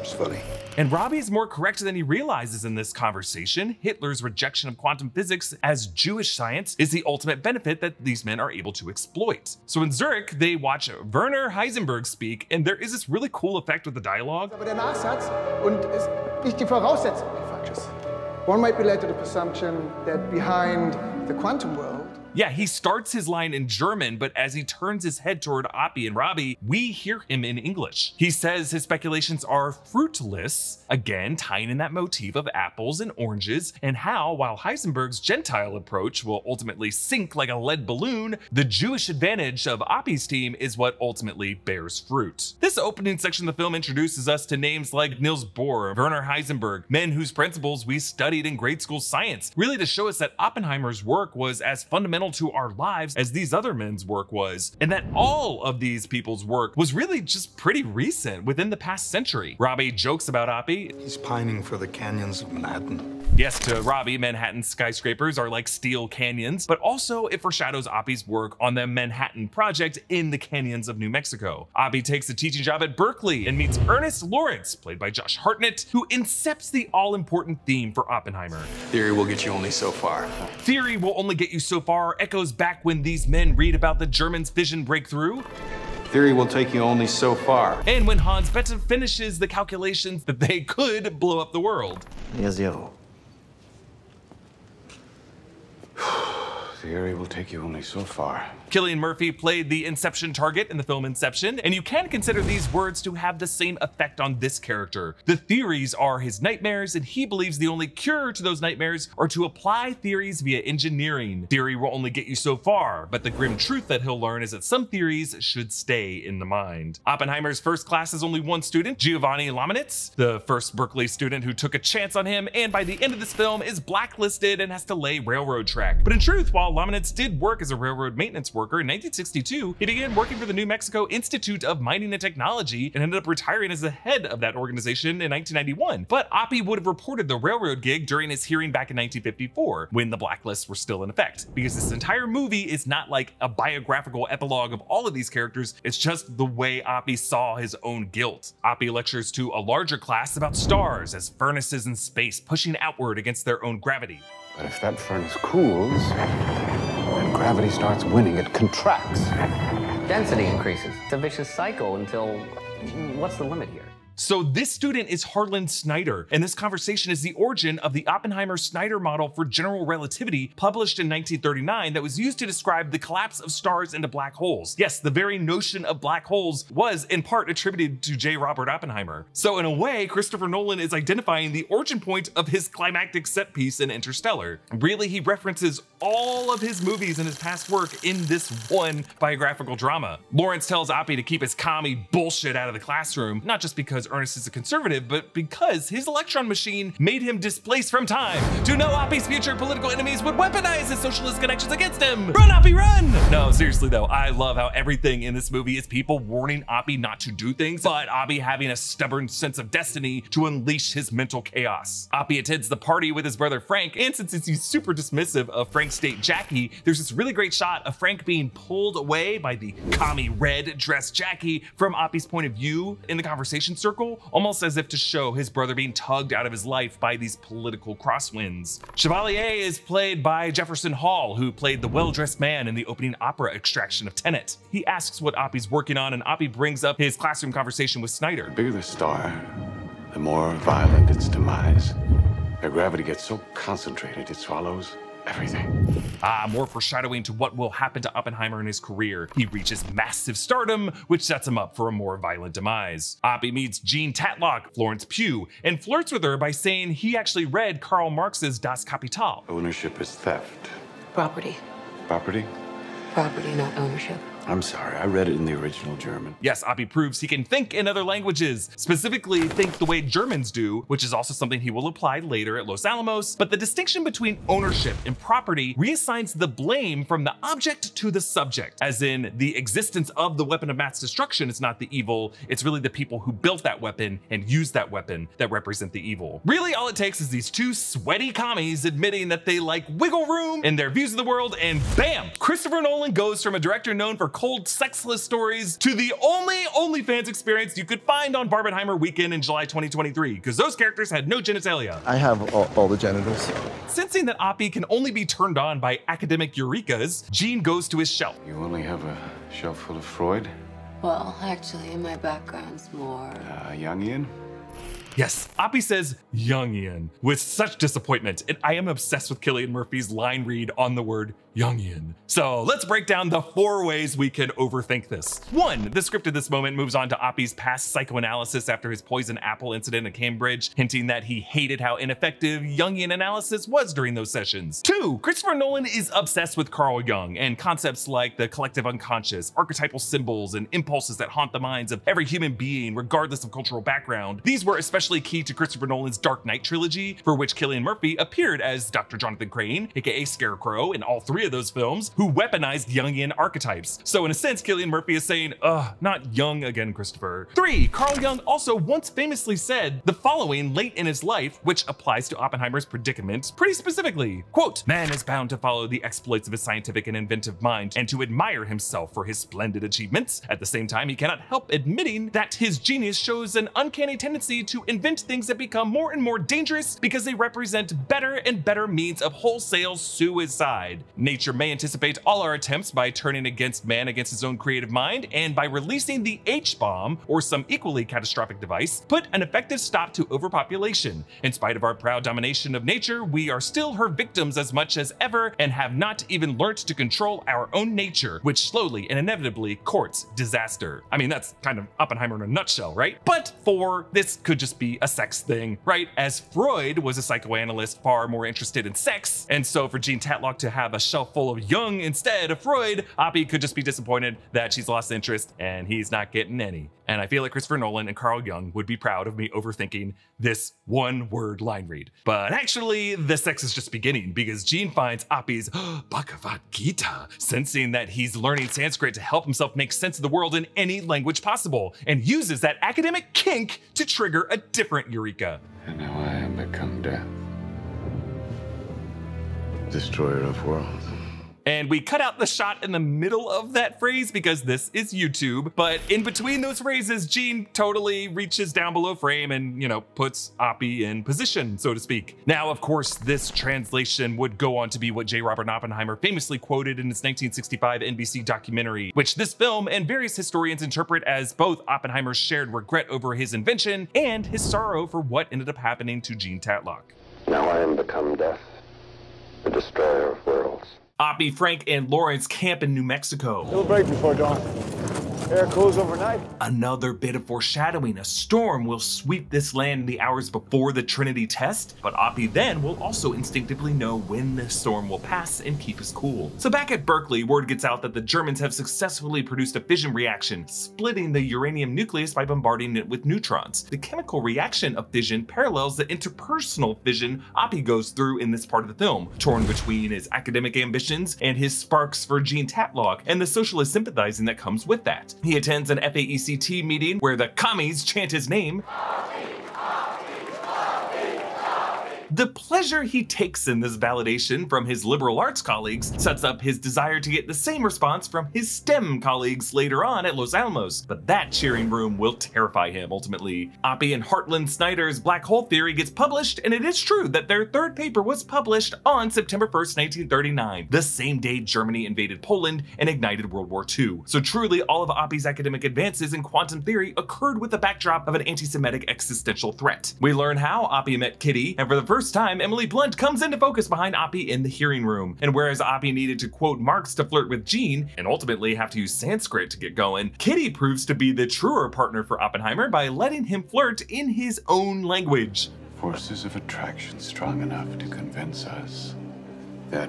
It's funny. And Rabi is more correct than he realizes in this conversation. Hitler's rejection of quantum physics as Jewish science is the ultimate benefit that these men are able to exploit. So in Zurich, they watch Werner Heisenberg speak, and there is this really cool effect with the dialogue. One might be led to the presumption that behind the quantum world Yeah, he starts his line in German, but as he turns his head toward Oppie and Rabi, we hear him in English. He says his speculations are fruitless, again tying in that motif of apples and oranges, and how, while Heisenberg's Gentile approach will ultimately sink like a lead balloon, the Jewish advantage of Oppie's team is what ultimately bears fruit. This opening section of the film introduces us to names like Niels Bohr, Werner Heisenberg, men whose principles we studied in grade school science, really to show us that Oppenheimer's work was as fundamental to our lives as these other men's work was, and that all of these people's work was really just pretty recent within the past century. Rabi jokes about Oppie. He's pining for the canyons of Manhattan. Yes, to Rabi, Manhattan skyscrapers are like steel canyons, but also it foreshadows Oppie's work on the Manhattan Project in the canyons of New Mexico. Oppie takes a teaching job at Berkeley and meets Ernest Lawrence, played by Josh Hartnett, who incepts the all-important theme for Oppenheimer. Theory will get you only so far. Theory will only get you so far echoes back when these men read about the Germans' fission breakthrough. Theory will take you only so far. And when Hans Bethe finishes the calculations that they could blow up the world. Yeah, zero. [SIGHS] Theory will take you only so far. Cillian Murphy played the Inception target in the film Inception, and you can consider these words to have the same effect on this character. The theories are his nightmares, and he believes the only cure to those nightmares are to apply theories via engineering. Theory will only get you so far, but the grim truth that he'll learn is that some theories should stay in the mind. Oppenheimer's first class has only one student, Giovanni Lomanitz, the first Berkeley student who took a chance on him, and by the end of this film is blacklisted and has to lay railroad track. But in truth, while Lomanitz did work as a railroad maintenance worker in 1962, he began working for the New Mexico Institute of Mining and Technology and ended up retiring as the head of that organization in 1991. But Oppie would have reported the railroad gig during his hearing back in 1954, when the blacklists were still in effect. Because this entire movie is not like a biographical epilogue of all of these characters, it's just the way Oppie saw his own guilt. Oppie lectures to a larger class about stars as furnaces in space pushing outward against their own gravity. But if that furnace cools, gravity starts winning, it contracts. Density increases. It's a vicious cycle until what's the limit here? So this student is Hartland Snyder, and this conversation is the origin of the Oppenheimer-Snyder model for general relativity published in 1939 that was used to describe the collapse of stars into black holes. Yes, the very notion of black holes was in part attributed to J. Robert Oppenheimer. So in a way, Christopher Nolan is identifying the origin point of his climactic set piece in Interstellar. Really, he references all of his movies and his past work in this one biographical drama. Lawrence tells Oppie to keep his commie bullshit out of the classroom, not just because Ernest is a conservative, but because his electron machine made him displaced from time. To know Oppie's future political enemies would weaponize his socialist connections against him. Run, Oppie, run! No, seriously though, I love how everything in this movie is people warning Oppie not to do things, but Oppie having a stubborn sense of destiny to unleash his mental chaos. Oppie attends the party with his brother Frank, and since he's super dismissive of Frank's date Jackie, there's this really great shot of Frank being pulled away by the commie red dressed Jackie from Oppie's point of view in the conversation circle almost as if to show his brother being tugged out of his life by these political crosswinds. Chevalier is played by Jefferson Hall, who played the well-dressed man in the opening opera extraction of Tenet. He asks what Oppie's working on, and Oppie brings up his classroom conversation with Snyder. The bigger the star, the more violent its demise. Their gravity gets so concentrated it swallows everything. Ah, more foreshadowing to what will happen to Oppenheimer in his career. He reaches massive stardom, which sets him up for a more violent demise. Oppie meets Jean Tatlock, Florence Pugh, and flirts with her by saying he actually read Karl Marx's Das Kapital. Ownership is theft. Property. Property? Property, not ownership. I'm sorry, I read it in the original German. Yes, Oppie proves he can think in other languages, specifically think the way Germans do, which is also something he will apply later at Los Alamos. But the distinction between ownership and property reassigns the blame from the object to the subject, as in the existence of the weapon of mass destruction is not the evil, it's really the people who built that weapon and used that weapon that represent the evil. Really, all it takes is these two sweaty commies admitting that they like wiggle room in their views of the world, and bam! Christopher Nolan goes from a director known for cold, sexless stories to the only OnlyFans experience you could find on Barbenheimer weekend in July 2023, because those characters had no genitalia. I have all, all the genitals. Sensing that Oppie can only be turned on by academic eurekas, Jean goes to his shelf. You only have a shelf full of Freud? Well, actually, my background's more. Uh, Jungian? Yes, Oppie says Jungian with such disappointment, and I am obsessed with Cillian Murphy's line read on the word Jungian. So let's break down the four ways we can overthink this. One, the script at this moment moves on to Oppie's past psychoanalysis after his poison apple incident at Cambridge, hinting that he hated how ineffective Jungian analysis was during those sessions. Two, Christopher Nolan is obsessed with Carl Jung and concepts like the collective unconscious, archetypal symbols, and impulses that haunt the minds of every human being, regardless of cultural background. These were especially key to Christopher Nolan's Dark Knight trilogy, for which Cillian Murphy appeared as Dr. Jonathan Crane, aka Scarecrow, in all three of those films, who weaponized Jungian archetypes. So in a sense, Cillian Murphy is saying, ugh, not Jung again, Christopher. Three, Carl Jung also once famously said the following late in his life, which applies to Oppenheimer's predicament pretty specifically. Quote, man is bound to follow the exploits of his scientific and inventive mind and to admire himself for his splendid achievements. At the same time, he cannot help admitting that his genius shows an uncanny tendency to invent things that become more and more dangerous because they represent better and better means of wholesale suicide. Nature may anticipate all our attempts by turning against man against his own creative mind, and by releasing the H-bomb, or some equally catastrophic device, put an effective stop to overpopulation. In spite of our proud domination of nature, we are still her victims as much as ever and have not even learnt to control our own nature, which slowly and inevitably courts disaster. I mean, that's kind of Oppenheimer in a nutshell, right? But for this could just be a sex thing, right? As Freud was a psychoanalyst far more interested in sex, and so for Jean Tatlock to have a shelf full of Jung instead of Freud, Oppie could just be disappointed that she's lost interest and he's not getting any. And I feel like Christopher Nolan and Carl Jung would be proud of me overthinking this one word line read. But actually, the sex is just beginning because Jean finds Oppie's [GASPS] Bhagavad Gita, sensing that he's learning Sanskrit to help himself make sense of the world in any language possible, and uses that academic kink to trigger a different eureka. And now I have become death. Destroyer of worlds. And we cut out the shot in the middle of that phrase because this is YouTube. But in between those phrases, Jean totally reaches down below frame and, you know, puts Oppie in position, so to speak. Now, of course, this translation would go on to be what J. Robert Oppenheimer famously quoted in his 1965 NBC documentary, which this film and various historians interpret as both Oppenheimer's shared regret over his invention and his sorrow for what ended up happening to Jean Tatlock. Now I am become death, the destroyer of worlds. Oppie, Frank, and Lawrence camp in New Mexico. Little break before dawn. Air cools overnight. Another bit of foreshadowing. A storm will sweep this land in the hours before the Trinity test, but Oppie then will also instinctively know when the storm will pass and keep us cool. So back at Berkeley, word gets out that the Germans have successfully produced a fission reaction, splitting the uranium nucleus by bombarding it with neutrons. The chemical reaction of fission parallels the interpersonal fission Oppie goes through in this part of the film, torn between his academic ambitions and his sparks for Jean Tatlock and the socialist sympathizing that comes with that. He attends an FAECT meeting where the commies chant his name. The pleasure he takes in this validation from his liberal arts colleagues sets up his desire to get the same response from his STEM colleagues later on at Los Alamos, but that cheering room will terrify him ultimately. Oppie and Hartland Snyder's black hole theory gets published, and it is true that their third paper was published on September 1st, 1939, the same day Germany invaded Poland and ignited World War II. So truly, all of Oppie's academic advances in quantum theory occurred with the backdrop of an anti-Semitic existential threat. We learn how Oppie met Kitty, and for the first first time, Emily Blunt comes into focus behind Oppie in the hearing room. And whereas Oppie needed to quote Marx to flirt with Jean, and ultimately have to use Sanskrit to get going, Kitty proves to be the truer partner for Oppenheimer by letting him flirt in his own language. Forces of attraction strong enough to convince us that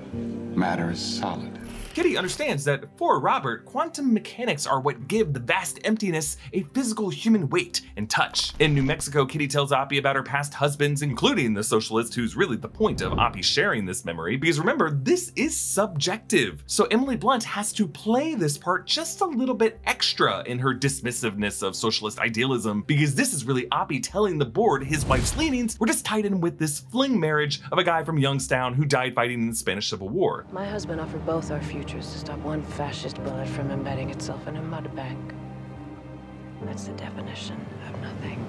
matter is solid. Kitty understands that for Robert, quantum mechanics are what give the vast emptiness a physical human weight and touch. In New Mexico, Kitty tells Oppie about her past husbands, including the socialist who's really the point of Oppie sharing this memory, because remember, this is subjective. So Emily Blunt has to play this part just a little bit extra in her dismissiveness of socialist idealism, because this is really Oppie telling the board his wife's leanings were just tied in with this fling marriage of a guy from Youngstown who died fighting in the Spanish Civil War. My husband offered both our futures to stop one fascist bullet from embedding itself in a mud bank. That's the definition of nothing.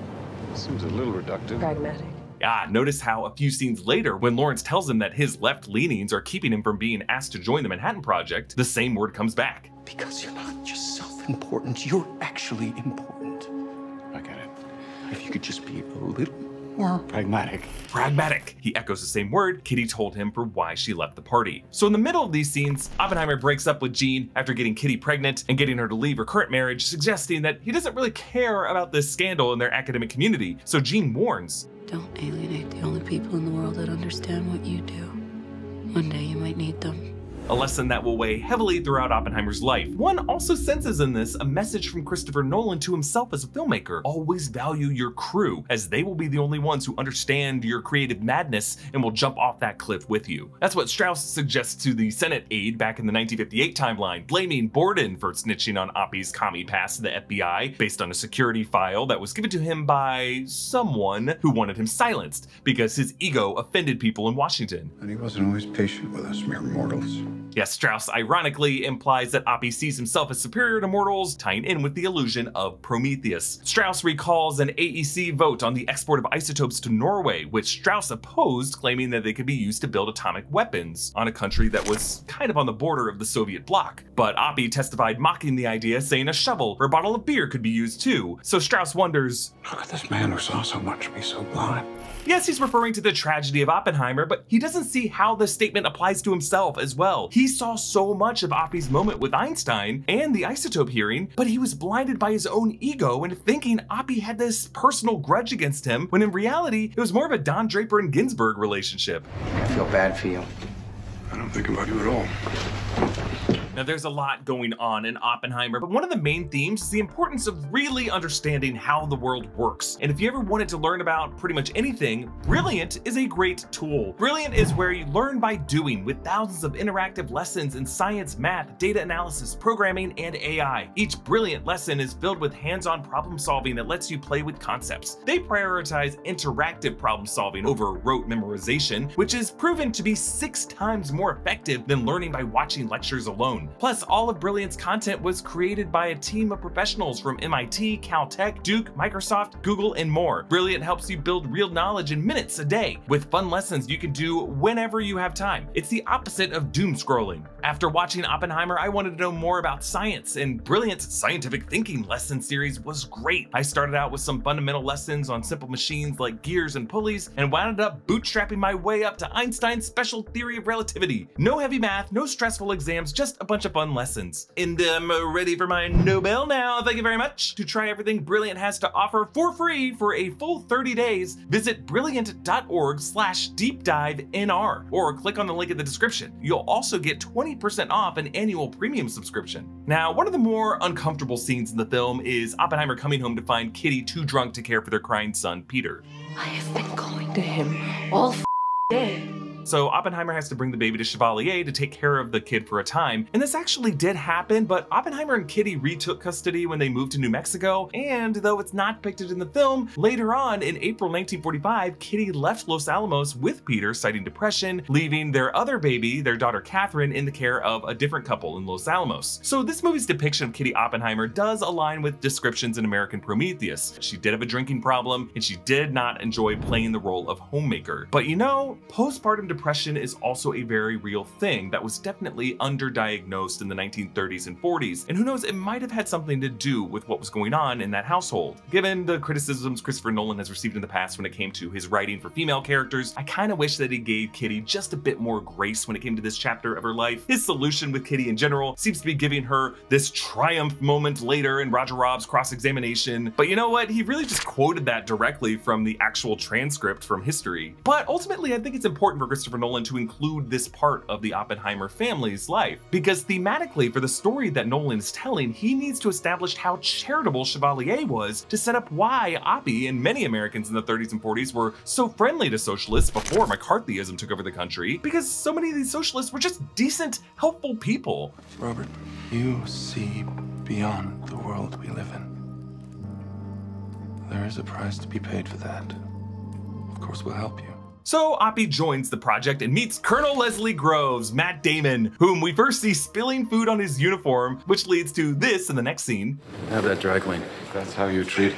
Seems a little reductive. Pragmatic. Ah, notice how a few scenes later, when Lawrence tells him that his left leanings are keeping him from being asked to join the Manhattan Project, the same word comes back. Because you're not just self important, you're actually important. I get it. If you could just be a little more pragmatic. Pragmatic. He echoes the same word Kitty told him for why she left the party. So in the middle of these scenes, Oppenheimer breaks up with Jean after getting Kitty pregnant and getting her to leave her current marriage, suggesting that he doesn't really care about this scandal in their academic community. So Jean warns, Don't alienate the only people in the world that understand what you do. One day you might need them. A lesson that will weigh heavily throughout Oppenheimer's life. One also senses in this a message from Christopher Nolan to himself as a filmmaker. Always value your crew, as they will be the only ones who understand your creative madness and will jump off that cliff with you. That's what Strauss suggests to the Senate aide back in the 1958 timeline, blaming Borden for snitching on Oppie's commie pass to the FBI based on a security file that was given to him by someone who wanted him silenced because his ego offended people in Washington. And he wasn't always patient with us mere mortals. Yes, Strauss ironically implies that Oppie sees himself as superior to mortals, tying in with the illusion of Prometheus. Strauss recalls an AEC vote on the export of isotopes to Norway, which Strauss opposed, claiming that they could be used to build atomic weapons on a country that was kind of on the border of the Soviet bloc. But Oppie testified mocking the idea, saying a shovel or a bottle of beer could be used too. So Strauss wonders, Look at this man who saw so much be so blind. Yes, he's referring to the tragedy of Oppenheimer, but he doesn't see how this statement applies to himself as well. He saw so much of Oppie's moment with Einstein and the isotope hearing, but he was blinded by his own ego and thinking Oppie had this personal grudge against him, when in reality, it was more of a Don Draper and Ginsberg relationship. I feel bad for you. I don't think about you at all. Now, there's a lot going on in Oppenheimer, but one of the main themes is the importance of really understanding how the world works. And if you ever wanted to learn about pretty much anything, Brilliant is a great tool. Brilliant is where you learn by doing with thousands of interactive lessons in science, math, data analysis, programming, and AI. Each Brilliant lesson is filled with hands-on problem solving that lets you play with concepts. They prioritize interactive problem solving over rote memorization, which is proven to be six times more effective than learning by watching lectures alone. Plus, all of Brilliant's content was created by a team of professionals from MIT, Caltech, Duke, Microsoft, Google, and more. Brilliant helps you build real knowledge in minutes a day with fun lessons you can do whenever you have time. It's the opposite of doom scrolling. After watching Oppenheimer, I wanted to know more about science, and Brilliant's scientific thinking lesson series was great. I started out with some fundamental lessons on simple machines like gears and pulleys, and wound up bootstrapping my way up to Einstein's special theory of relativity. No heavy math, no stressful exams, just a bunch of fun lessons. And I'm ready for my Nobel now. Thank you very much. To try everything Brilliant has to offer for free for a full 30 days, visit brilliant.org slash deep dive NR or click on the link in the description. You'll also get 20% off an annual premium subscription. Now, one of the more uncomfortable scenes in the film is Oppenheimer coming home to find Kitty too drunk to care for their crying son, Peter. I have been going to him all day. So Oppenheimer has to bring the baby to Chevalier to take care of the kid for a time. And this actually did happen, but Oppenheimer and Kitty retook custody when they moved to New Mexico. And though it's not depicted in the film, later on in April 1945, Kitty left Los Alamos with Peter, citing depression, leaving their other baby, their daughter Catherine, in the care of a different couple in Los Alamos. So this movie's depiction of Kitty Oppenheimer does align with descriptions in American Prometheus. She did have a drinking problem, and she did not enjoy playing the role of homemaker. But you know, postpartum depression is also a very real thing that was definitely underdiagnosed in the 1930s and 40s, and who knows, it might have had something to do with what was going on in that household. Given the criticisms Christopher Nolan has received in the past when it came to his writing for female characters, I kind of wish that he gave Kitty just a bit more grace when it came to this chapter of her life. His solution with Kitty in general seems to be giving her this triumph moment later in Roger Robb's cross-examination, but you know what? He really just quoted that directly from the actual transcript from history. But ultimately, I think it's important for Christopher Nolan to include this part of the Oppenheimer family's life, because thematically, for the story that Nolan is telling, he needs to establish how charitable Chevalier was to set up why Oppie and many Americans in the 30s and 40s were so friendly to socialists before McCarthyism took over the country, because so many of these socialists were just decent, helpful people. Robert, you see beyond the world we live in. There is a price to be paid for that. Of course, we'll help you. So Oppie joins the project and meets Colonel Leslie Groves, Matt Damon, whom we first see spilling food on his uniform, which leads to this in the next scene. Have that dry clean. If that's how you treat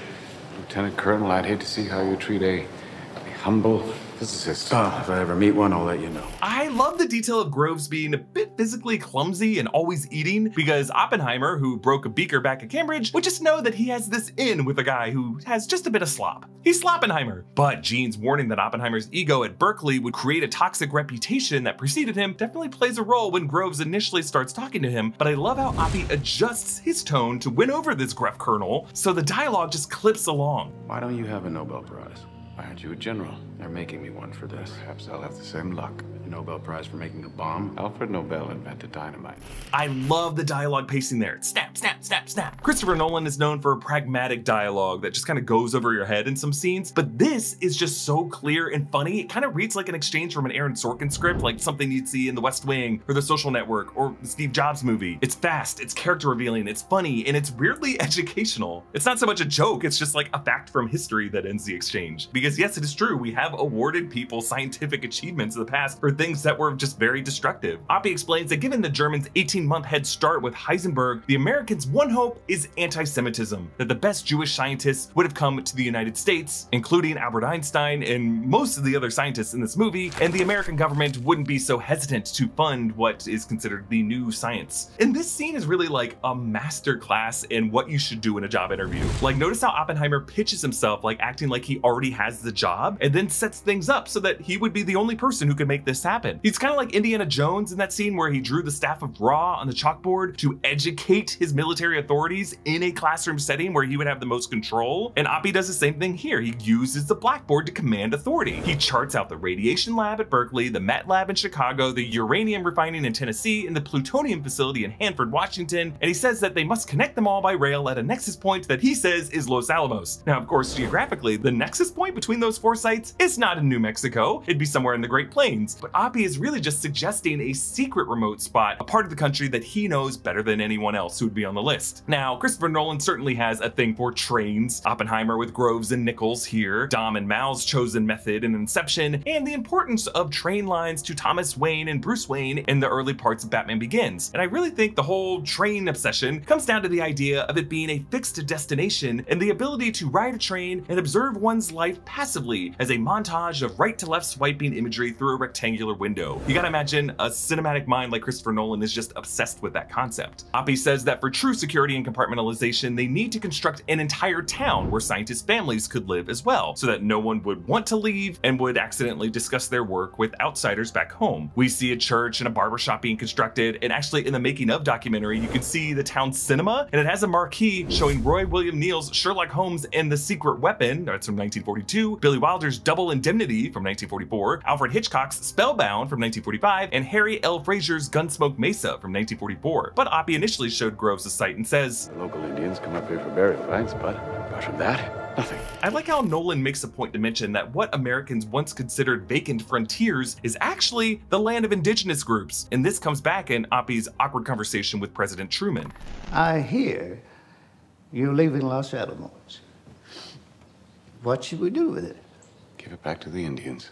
Lieutenant Colonel, I'd hate to see how you treat a, a humble physicist. Oh, if I ever meet one, I'll let you know. I love the detail of Groves being a bit physically clumsy and always eating because Oppenheimer, who broke a beaker back at Cambridge, would just know that he has this in with a guy who has just a bit of slop. He's Sloppenheimer. But Jean's warning that Oppenheimer's ego at Berkeley would create a toxic reputation that preceded him definitely plays a role when Groves initially starts talking to him, but I love how Oppie adjusts his tone to win over this gruff colonel, so the dialogue just clips along. Why don't you have a Nobel Prize? Why aren't you a general? They're making me one for this. Perhaps I'll have the same luck. A Nobel Prize for making a bomb? Alfred Nobel invented dynamite. I love the dialogue pacing there. Snap, snap, snap, snap. Christopher Nolan is known for a pragmatic dialogue that just kind of goes over your head in some scenes, but this is just so clear and funny. It kind of reads like an exchange from an Aaron Sorkin script, like something you'd see in The West Wing or The Social Network or the Steve Jobs movie. It's fast, it's character revealing, it's funny, and it's weirdly [LAUGHS] educational. It's not so much a joke, it's just like a fact from history that ends the exchange. Because yes, it is true, we have awarded people scientific achievements in the past for things that were just very destructive. Oppie explains that given the Germans' 18 month head start with Heisenberg, the Americans' one hope is anti Semitism, that the best Jewish scientists would have come to the United States, including Albert Einstein and most of the other scientists in this movie, and the American government wouldn't be so hesitant to fund what is considered the new science. And this scene is really like a master class in what you should do in a job interview. Like, notice how Oppenheimer pitches himself like acting like he already has the job and then sets things up so that he would be the only person who could make this happen. He's kind of like Indiana Jones in that scene where he drew the staff of Ra on the chalkboard to educate his military authorities in a classroom setting where he would have the most control. And Oppie does the same thing here. He uses the blackboard to command authority. He charts out the radiation lab at Berkeley, the Met lab in Chicago, the uranium refining in Tennessee, and the plutonium facility in Hanford, Washington, and he says that they must connect them all by rail at a nexus point that he says is Los Alamos. Now, of course, geographically, the nexus point between those four sites is not in New Mexico. It'd be somewhere in the Great Plains. But Oppie is really just suggesting a secret remote spot, a part of the country that he knows better than anyone else who would be on the list. Now, Christopher Nolan certainly has a thing for trains. Oppenheimer with Groves and Nichols here, Dom and Mal's chosen method in Inception, and the importance of train lines to Thomas Wayne and Bruce Wayne in the early parts of Batman Begins. And I really think the whole train obsession comes down to the idea of it being a fixed destination and the ability to ride a train and observe one's life passively as a montage of right to left swiping imagery through a rectangular window. You gotta imagine a cinematic mind like Christopher Nolan is just obsessed with that concept. Oppie says that for true security and compartmentalization, they need to construct an entire town where scientists' families could live as well, so that no one would want to leave and would accidentally discuss their work with outsiders back home. We see a church and a barbershop being constructed, and actually in the making of documentary, you can see the town cinema, and it has a marquee showing Roy William Neill's Sherlock Holmes and the Secret Weapon, that's from 1942, Billy Wilder's Double Indemnity from 1944, Alfred Hitchcock's Spellbound from 1945, and Harry L. Fraser's Gunsmoke Mesa from 1944. But Oppie initially showed Groves the site and says, The local Indians come up here for burial rites, but apart from that, nothing. I like how Nolan makes a point to mention that what Americans once considered vacant frontiers is actually the land of indigenous groups. And this comes back in Oppie's awkward conversation with President Truman. I hear you're leaving Los Alamos. What should we do with it? Give it back to the Indians.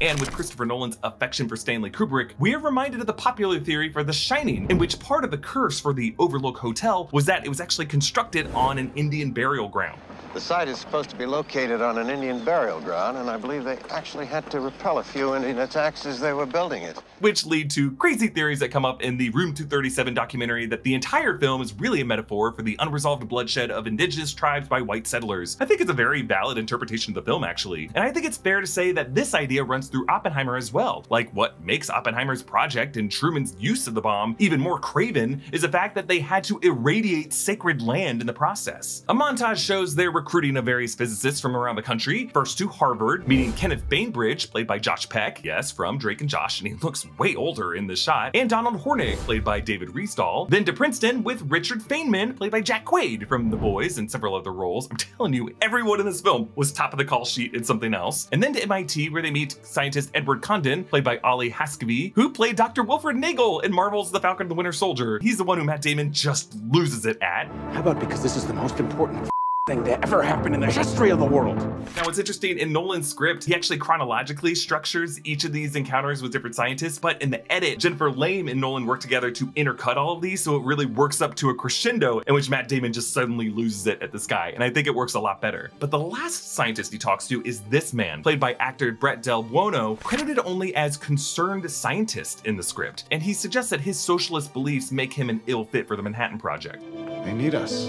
And with Christopher Nolan's affection for Stanley Kubrick, we are reminded of the popular theory for The Shining, in which part of the curse for the Overlook Hotel was that it was actually constructed on an Indian burial ground. The site is supposed to be located on an Indian burial ground, and I believe they actually had to repel a few Indian attacks as they were building it. Which lead to crazy theories that come up in the Room 237 documentary that the entire film is really a metaphor for the unresolved bloodshed of indigenous tribes by white settlers. I think it's a very valid interpretation of the film, actually. And I think it's fair to say that this idea runs through Oppenheimer as well. Like, what makes Oppenheimer's project and Truman's use of the bomb even more craven is the fact that they had to irradiate sacred land in the process. A montage shows their recruiting of various physicists from around the country, first to Harvard, meeting Kenneth Bainbridge, played by Josh Peck, yes, from Drake and Josh, and he [LAUGHS] looks way older in this shot, and Donald Hornig, played by David Rysdahl, then to Princeton with Richard Feynman, played by Jack Quaid from The Boys and several other roles. I'm telling you, everyone in this film was top of the call sheet in something else. And then to MIT, where they meet scientist Edward Condon, played by Olli Haskivi, who played Dr. Wilfred Nagel in Marvel's The Falcon and the Winter Soldier. He's the one who Matt Damon just loses it at. How about because this is the most important thing to ever happen in the history of the world. Now, what's interesting in Nolan's script, he actually chronologically structures each of these encounters with different scientists, but in the edit, Jennifer Lame and Nolan work together to intercut all of these, so it really works up to a crescendo in which Matt Damon just suddenly loses it at the sky, and I think it works a lot better. But the last scientist he talks to is this man, played by actor Brett Del Buono, credited only as concerned scientist in the script, and he suggests that his socialist beliefs make him an ill fit for the Manhattan Project. They need us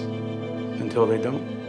until they don't.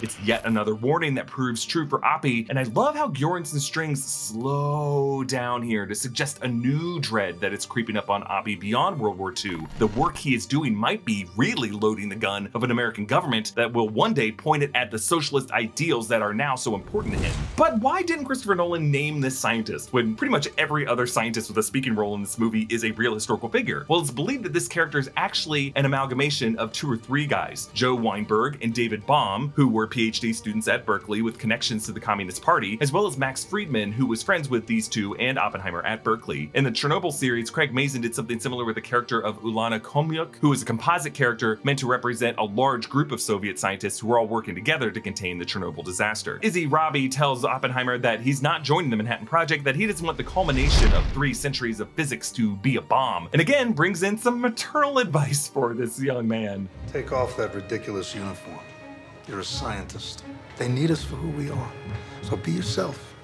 It's yet another warning that proves true for Oppie, and I love how Göransson strings slow down here to suggest a new dread that is creeping up on Oppie beyond World War II. The work he is doing might be really loading the gun of an American government that will one day point it at the socialist ideals that are now so important to him. But why didn't Christopher Nolan name this scientist when pretty much every other scientist with a speaking role in this movie is a real historical figure? Well, it's believed that this character is actually an amalgamation of two or three guys, Joe Weinberg and David Bohm, who were PhD students at Berkeley with connections to the Communist Party, as well as Max Friedman, who was friends with these two and Oppenheimer at Berkeley. In the Chernobyl series, Craig Mazin did something similar with the character of Ulana Khomyuk, who is a composite character meant to represent a large group of Soviet scientists who were all working together to contain the Chernobyl disaster. Izzy Rabi tells Oppenheimer that he's not joining the Manhattan Project, that he doesn't want the culmination of three centuries of physics to be a bomb, and again brings in some maternal advice for this young man. Take off that ridiculous uniform. You're a scientist. They need us for who we are. So be yourself.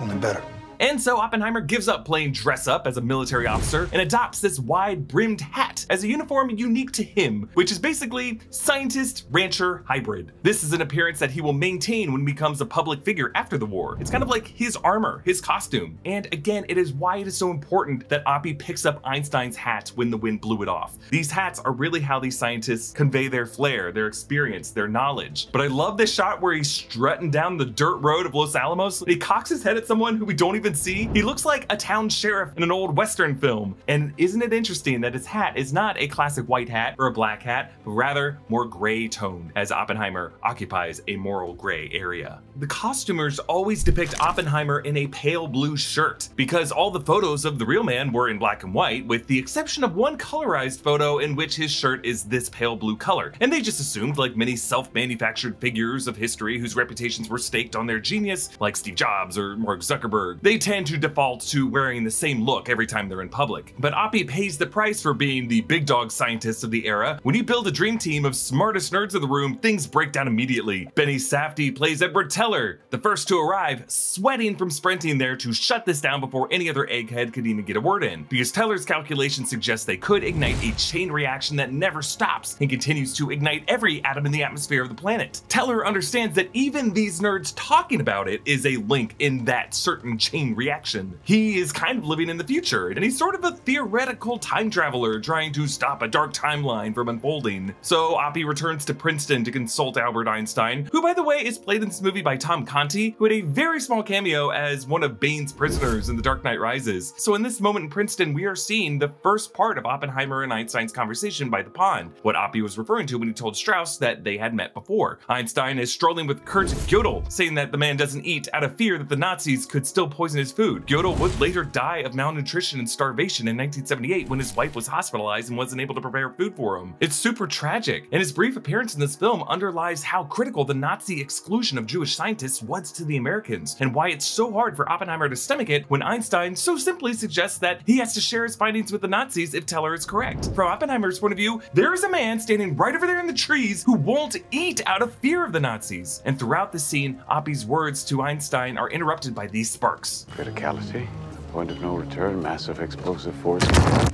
Only better. And so Oppenheimer gives up playing dress up as a military officer and adopts this wide brimmed hat as a uniform unique to him, which is basically scientist rancher hybrid. This is an appearance that he will maintain when he becomes a public figure after the war. It's kind of like his armor, his costume. And again, it is why it is so important that Oppie picks up Einstein's hat when the wind blew it off. These hats are really how these scientists convey their flair, their experience, their knowledge. But I love this shot where he's strutting down the dirt road of Los Alamos. He cocks his head at someone who we don't even see. He looks like a town sheriff in an old Western film. And isn't it interesting that his hat is not a classic white hat or a black hat, but rather more gray toned, as Oppenheimer occupies a moral gray area. The costumers always depict Oppenheimer in a pale blue shirt, because all the photos of the real man were in black and white, with the exception of one colorized photo in which his shirt is this pale blue color. And they just assumed, like many self-manufactured figures of history whose reputations were staked on their genius, like Steve Jobs or Mark Zuckerberg, they tend to default to wearing the same look every time they're in public. But Oppie pays the price for being the big dog scientist of the era. When you build a dream team of smartest nerds in the room, things break down immediately. Benny Safdie plays Edward Teller, the first to arrive, sweating from sprinting there to shut this down before any other egghead could even get a word in. Because Teller's calculations suggest they could ignite a chain reaction that never stops and continues to ignite every atom in the atmosphere of the planet. Teller understands that even these nerds talking about it is a link in that certain chain reaction. He is kind of living in the future, and he's sort of a theoretical time traveler trying to stop a dark timeline from unfolding. So Oppie returns to Princeton to consult Albert Einstein, who by the way is played in this movie by Tom Conti, who had a very small cameo as one of Bane's prisoners in The Dark Knight Rises. So in this moment in Princeton, we are seeing the first part of Oppenheimer and Einstein's conversation by the pond, what Oppie was referring to when he told Strauss that they had met before. Einstein is strolling with Kurt Gödel, saying that the man doesn't eat out of fear that the Nazis could still poison his food. Gödel would later die of malnutrition and starvation in 1978 when his wife was hospitalized and wasn't able to prepare food for him. It's super tragic, and his brief appearance in this film underlies how critical the Nazi exclusion of Jewish scientists was to the Americans, and why it's so hard for Oppenheimer to stomach it when Einstein so simply suggests that he has to share his findings with the Nazis if Teller is correct. From Oppenheimer's point of view, there is a man standing right over there in the trees who won't eat out of fear of the Nazis. And throughout the scene, Oppie's words to Einstein are interrupted by these sparks. Criticality, point of no return, massive explosive force.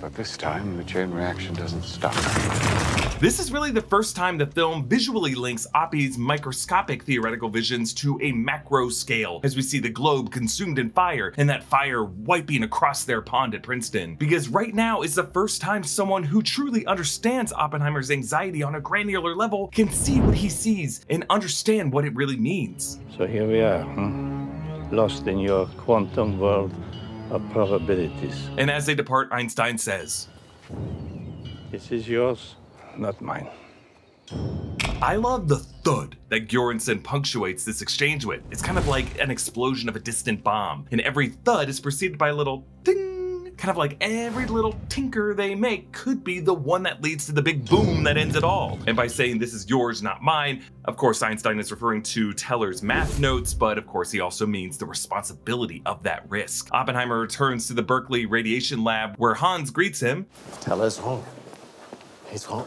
But this time, the chain reaction doesn't stop. This is really the first time the film visually links Oppie's microscopic theoretical visions to a macro scale, as we see the globe consumed in fire and that fire wiping across their pond at Princeton. Because right now is the first time someone who truly understands Oppenheimer's anxiety on a granular level can see what he sees and understand what it really means. So here we are, hmm? lost in your quantum world of probabilities. And as they depart, Einstein says, This is yours, not mine. I love the thud that Göransson punctuates this exchange with. It's kind of like an explosion of a distant bomb, and every thud is preceded by a little ding kind of like every little tinker they make could be the one that leads to the big boom that ends it all. And by saying this is yours, not mine, of course Einstein is referring to Teller's math notes, but of course he also means the responsibility of that risk. Oppenheimer returns to the Berkeley radiation lab where Hans greets him. Teller's home. He's home.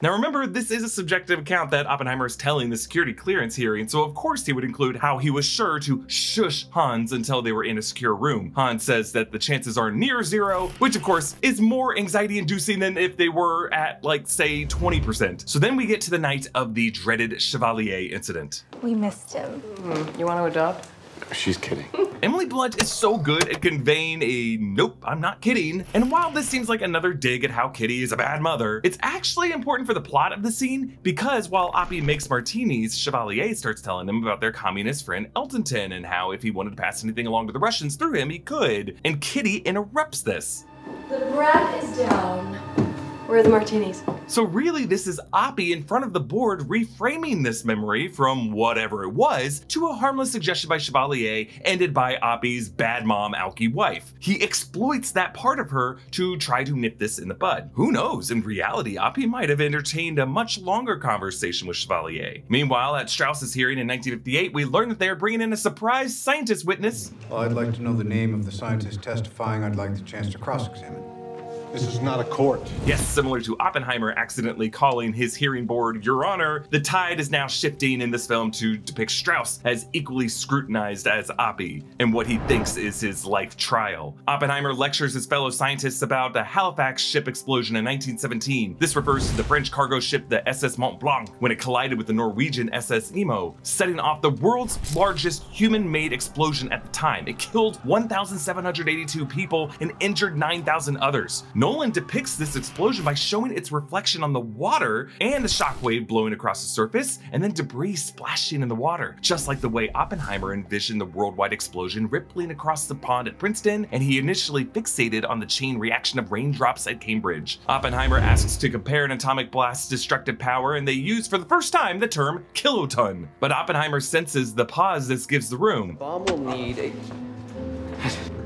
Now remember, this is a subjective account that Oppenheimer is telling the security clearance hearing, so of course he would include how he was sure to shush Hans until they were in a secure room. Hans says that the chances are near zero, which of course is more anxiety inducing than if they were at like say 20%. So then we get to the night of the dreaded Chevalier incident. We missed him. Hmm, you want to adopt? She's kidding. [LAUGHS] Emily Blunt is so good at conveying a nope, I'm not kidding. And while this seems like another dig at how Kitty is a bad mother, it's actually important for the plot of the scene because while Oppie makes martinis, Chevalier starts telling him about their communist friend Eltenton and how if he wanted to pass anything along to the Russians through him, he could. And Kitty interrupts this. The breath is down. Where are the martinis? So really, this is Oppie in front of the board reframing this memory from whatever it was to a harmless suggestion by Chevalier ended by Oppie's bad mom alky wife. He exploits that part of her to try to nip this in the bud. Who knows, in reality, Oppie might have entertained a much longer conversation with Chevalier. Meanwhile, at Strauss's hearing in 1958, we learn that they are bringing in a surprise scientist witness. Well, I'd like to know the name of the scientist testifying. I'd like the chance to cross-examine. This is not a court. Yes, similar to Oppenheimer accidentally calling his hearing board Your Honor, the tide is now shifting in this film to depict Strauss as equally scrutinized as Oppie and what he thinks is his life trial. Oppenheimer lectures his fellow scientists about the Halifax ship explosion in 1917. This refers to the French cargo ship the SS Mont Blanc when it collided with the Norwegian SS Imo, setting off the world's largest human-made explosion at the time. It killed 1,782 people and injured 9,000 others. Nolan depicts this explosion by showing its reflection on the water and the shockwave blowing across the surface, and then debris splashing in the water, just like the way Oppenheimer envisioned the worldwide explosion rippling across the pond at Princeton, and he initially fixated on the chain reaction of raindrops at Cambridge. Oppenheimer asks to compare an atomic blast's destructive power, and they use for the first time the term kiloton. But Oppenheimer senses the pause this gives the room. Bomb will need a.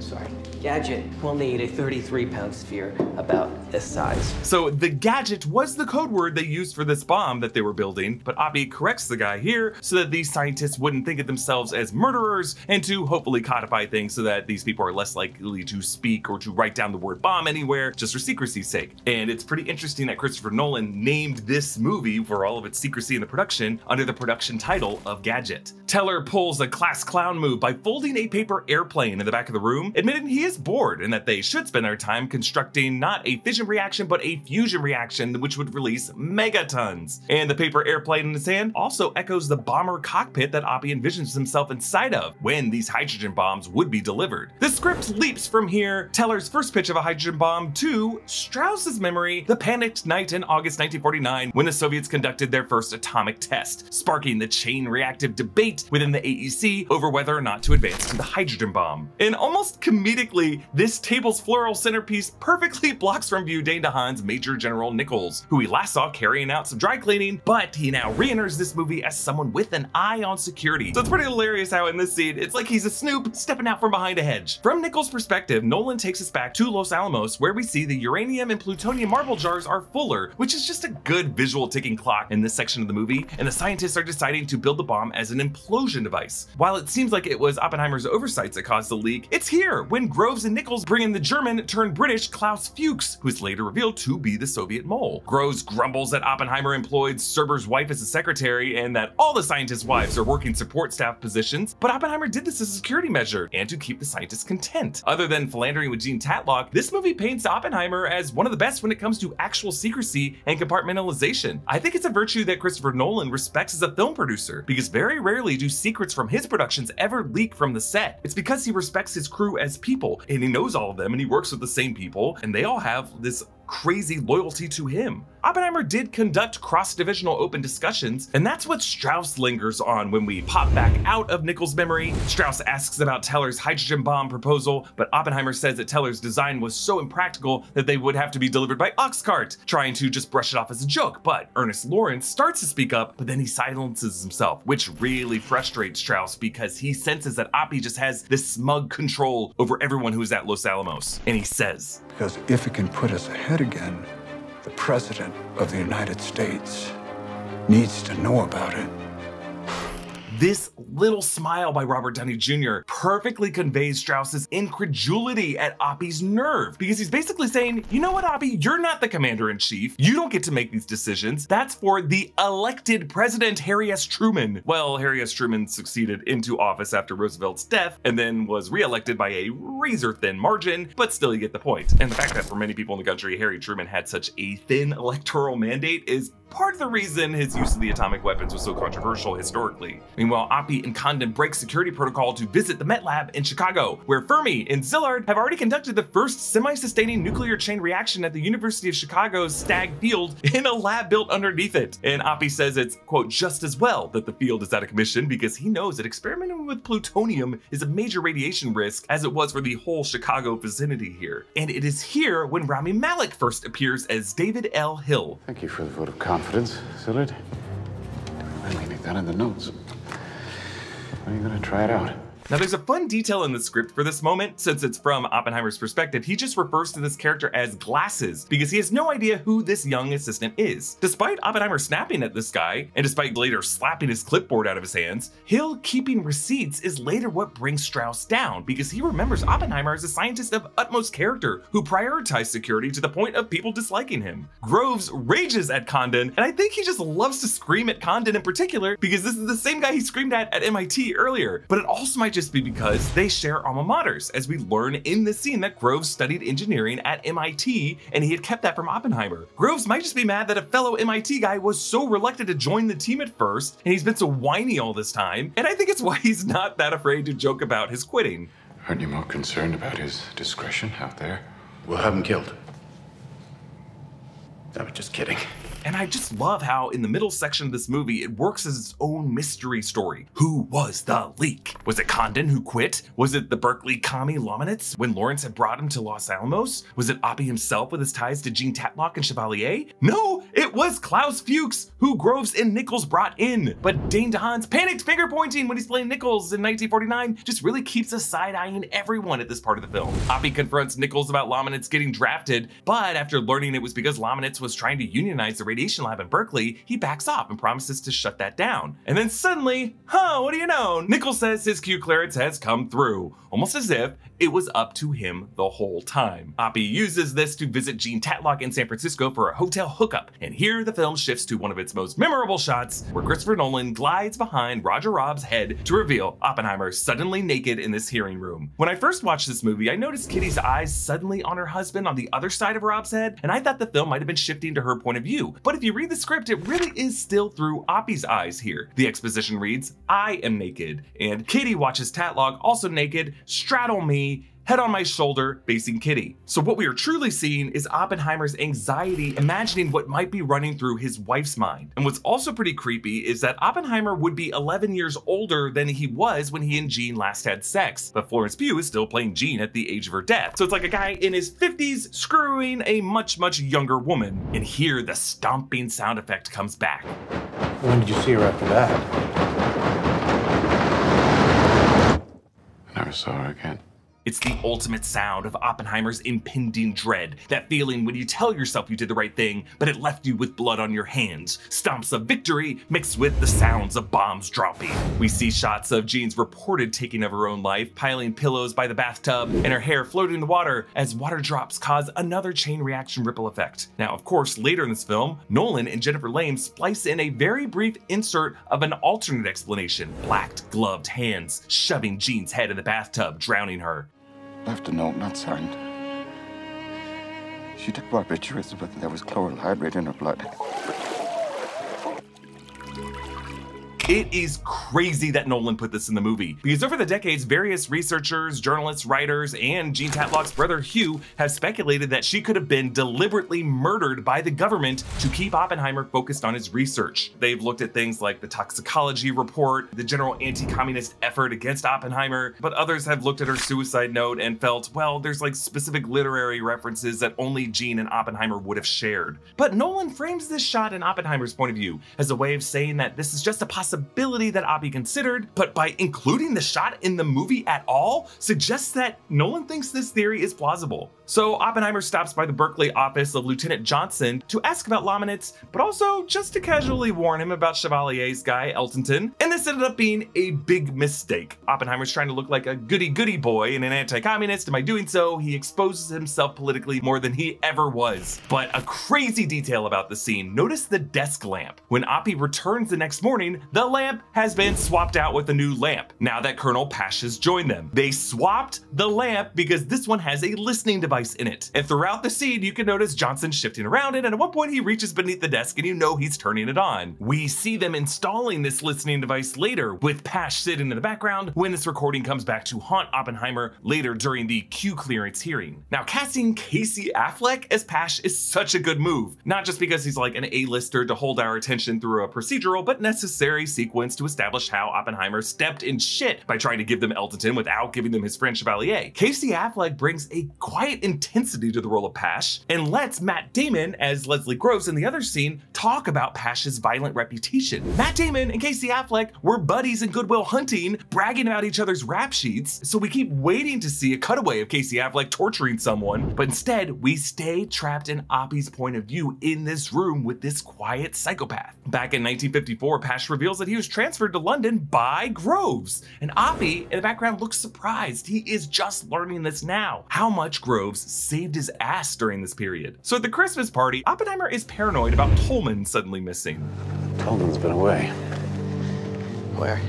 Sorry. Gadget will need a 33 pound sphere about this size. So the gadget was the code word they used for this bomb that they were building, but Oppie corrects the guy here so that these scientists wouldn't think of themselves as murderers and to hopefully codify things so that these people are less likely to speak or to write down the word bomb anywhere just for secrecy's sake. And it's pretty interesting that Christopher Nolan named this movie for all of its secrecy in the production under the production title of Gadget. Teller pulls a class clown move by folding a paper airplane in the back of the room, admitting he is bored and that they should spend their time constructing not a fission reaction but a fusion reaction which would release megatons. And the paper airplane in his hand also echoes the bomber cockpit that Oppie envisions himself inside of when these hydrogen bombs would be delivered. The script leaps from here, Teller's first pitch of a hydrogen bomb to Strauss's memory, the panicked night in August 1949 when the Soviets conducted their first atomic test, sparking the chain reactive debate within the AEC over whether or not to advance to the hydrogen bomb. And almost comedically, this table's floral centerpiece perfectly [LAUGHS] blocks from view Dane DeHaan's Major General Nichols, who we last saw carrying out some dry cleaning, but he now re-enters this movie as someone with an eye on security. So it's pretty hilarious how in this scene, it's like he's a snoop stepping out from behind a hedge. From Nichols' perspective, Nolan takes us back to Los Alamos, where we see the uranium and plutonium marble jars are fuller, which is just a good visual ticking clock in this section of the movie, and the scientists are deciding to build the bomb as an implosion device. While it seems like it was Oppenheimer's oversights that caused the leak, it's here when Groves and Nichols bring in the German turned British Klaus Fuchs, who is later revealed to be the Soviet mole. Groves grumbles that Oppenheimer employed Serber's wife as a secretary and that all the scientists' wives are working support staff positions, but Oppenheimer did this as a security measure and to keep the scientists content. Other than philandering with Jean Tatlock, this movie paints Oppenheimer as one of the best when it comes to actual secrecy and compartmentalization. I think it's a virtue that Christopher Nolan respects as a film producer because very rarely do secrets from his productions ever leak from the set. It's because he respects his crew as people and he knows all of them and he works with the same people and they all have this crazy loyalty to him. Oppenheimer did conduct cross-divisional open discussions, and that's what Strauss lingers on when we pop back out of Nichols' memory. Strauss asks about Teller's hydrogen bomb proposal, but Oppenheimer says that Teller's design was so impractical that they would have to be delivered by ox cart, trying to just brush it off as a joke. But Ernest Lawrence starts to speak up, but then he silences himself, which really frustrates Strauss because he senses that Oppie just has this smug control over everyone who is at Los Alamos. And he says, Because if it can put us ahead again, the President of the United States needs to know about it. This little smile by Robert Downey Jr. perfectly conveys Strauss's incredulity at Oppie's nerve because he's basically saying, you know what, Oppie, you're not the commander in chief. You don't get to make these decisions. That's for the elected president, Harry S. Truman. Well, Harry S. Truman succeeded into office after Roosevelt's death and then was reelected by a razor thin margin, but still you get the point. And the fact that for many people in the country, Harry Truman had such a thin electoral mandate is part of the reason his use of the atomic weapons was so controversial historically. Meanwhile, Oppie and Condon break security protocol to visit the Met Lab in Chicago, where Fermi and Szilard have already conducted the first semi-sustaining nuclear chain reaction at the University of Chicago's Stagg Field in a lab built underneath it. And Oppie says it's, quote, just as well that the field is out of commission because he knows that experimenting with plutonium is a major radiation risk as it was for the whole Chicago vicinity here. And it is here when Rami Malek first appears as David L. Hill. Thank you for the vote of confidence, Szilard. Really need that in the notes. Are you gonna try it out? Now, there's a fun detail in the script for this moment. Since it's from Oppenheimer's perspective, he just refers to this character as Glasses because he has no idea who this young assistant is. Despite Oppenheimer snapping at this guy, and despite later slapping his clipboard out of his hands, Hill keeping receipts is later what brings Strauss down because he remembers Oppenheimer as a scientist of utmost character who prioritized security to the point of people disliking him. Groves rages at Condon, and I think he just loves to scream at Condon in particular because this is the same guy he screamed at at MIT earlier. But it also might just be because they share alma maters, as we learn in this scene that Groves studied engineering at MIT and he had kept that from Oppenheimer. Groves might just be mad that a fellow MIT guy was so reluctant to join the team at first and he's been so whiny all this time, and I think it's why he's not that afraid to joke about his quitting. Aren't you more concerned about his discretion out there? We'll have him killed. I was just kidding. And I just love how in the middle section of this movie, it works as its own mystery story. Who was the leak? Was it Condon who quit? Was it the Berkeley commie Lomanitz when Lawrence had brought him to Los Alamos? Was it Oppie himself with his ties to Jean Tatlock and Chevalier? No, it was Klaus Fuchs, who Groves and Nichols brought in. But Dane DeHaan's panicked finger pointing when he's playing Nichols in 1949 just really keeps us side-eyeing everyone at this part of the film. Oppie confronts Nichols about Lomanitz getting drafted, but after learning it was because Lomanitz was trying to unionize the radiation lab in Berkeley, he backs off and promises to shut that down. And then suddenly, huh, what do you know? Nichols says his Q clearance has come through, almost as if it was up to him the whole time. Oppie uses this to visit Jean Tatlock in San Francisco for a hotel hookup, and here the film shifts to one of its most memorable shots, where Christopher Nolan glides behind Roger Robb's head to reveal Oppenheimer suddenly naked in this hearing room. When I first watched this movie, I noticed Kitty's eyes suddenly on her husband on the other side of Robb's head, and I thought the film might have been shifting to her point of view. But if you read the script, it really is still through Oppie's eyes here. The exposition reads, I am naked, and Kitty watches Tatlock also naked, straddle me, head on my shoulder, facing Kitty. So what we are truly seeing is Oppenheimer's anxiety imagining what might be running through his wife's mind. And what's also pretty creepy is that Oppenheimer would be 11 years older than he was when he and Jean last had sex, but Florence Pugh is still playing Jean at the age of her death. So it's like a guy in his 50s screwing a much, much younger woman. And here the stomping sound effect comes back. When did you see her after that? I never saw her again. It's the ultimate sound of Oppenheimer's impending dread. That feeling when you tell yourself you did the right thing, but it left you with blood on your hands. Stomps of victory mixed with the sounds of bombs dropping. We see shots of Jean's reported taking of her own life, piling pillows by the bathtub, and her hair floating in the water as water drops cause another chain reaction ripple effect. Now, of course, later in this film, Nolan and Jennifer Lame splice in a very brief insert of an alternate explanation. Blacked, gloved hands shoving Jean's head in the bathtub, drowning her. Left a note, not signed. She took barbiturates, but there was chloral hydrate in her blood. It is crazy that Nolan put this in the movie, because over the decades, various researchers, journalists, writers, and Jean Tatlock's brother Hugh have speculated that she could have been deliberately murdered by the government to keep Oppenheimer focused on his research. They've looked at things like the toxicology report, the general anti-communist effort against Oppenheimer, but others have looked at her suicide note and felt, well, there's like specific literary references that only Jean and Oppenheimer would have shared. But Nolan frames this shot in Oppenheimer's point of view as a way of saying that this is just a possibility that Oppie considered, but by including the shot in the movie at all suggests that Nolan thinks this theory is plausible. So Oppenheimer stops by the Berkeley office of Lieutenant Johnson to ask about Lomanitz, but also just to casually warn him about Chevalier's guy, Eltenton. And this ended up being a big mistake. Oppenheimer's trying to look like a goody goody boy and an anti-communist, and by doing so, he exposes himself politically more than he ever was. But a crazy detail about the scene, notice the desk lamp. When Oppie returns the next morning, the lamp has been swapped out with a new lamp, now that Colonel Pash has joined them. They swapped the lamp because this one has a listening device device in it. And throughout the scene, you can notice Johnson shifting around it, and at one point he reaches beneath the desk and you know he's turning it on. We see them installing this listening device later, with Pash sitting in the background when this recording comes back to haunt Oppenheimer later during the Q clearance hearing. Now, casting Casey Affleck as Pash is such a good move, not just because he's like an A-lister to hold our attention through a procedural but necessary sequence to establish how Oppenheimer stepped in shit by trying to give them Eltenton without giving them his friend Chevalier. Casey Affleck brings a quiet intensity to the role of Pash and lets Matt Damon, as Leslie Groves in the other scene, talk about Pash's violent reputation. Matt Damon and Casey Affleck were buddies in Good Will Hunting, bragging about each other's rap sheets, so we keep waiting to see a cutaway of Casey Affleck torturing someone, but instead we stay trapped in Oppie's point of view in this room with this quiet psychopath. Back in 1954, Pash reveals that he was transferred to London by Groves, and Oppie in the background looks surprised. He is just learning this now. How much Groves saved his ass during this period. So at the Christmas party, Oppenheimer is paranoid about Tolman suddenly missing. Tolman's been away. Where?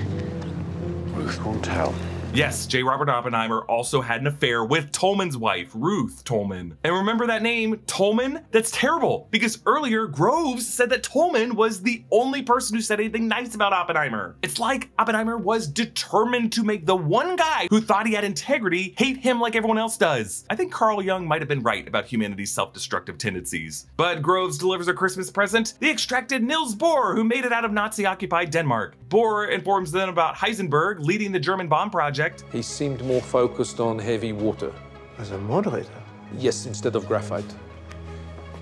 Ruth won't tell. Yes, J. Robert Oppenheimer also had an affair with Tolman's wife, Ruth Tolman. And remember that name, Tolman? That's terrible because earlier Groves said that Tolman was the only person who said anything nice about Oppenheimer. It's like Oppenheimer was determined to make the one guy who thought he had integrity hate him like everyone else does. I think Carl Jung might have been right about humanity's self-destructive tendencies. But Groves delivers a Christmas present, the extracted Niels Bohr, who made it out of Nazi-occupied Denmark. Bohr informs them about Heisenberg leading the German bomb project he seemed more focused on heavy water. As a moderator? Yes, instead of graphite.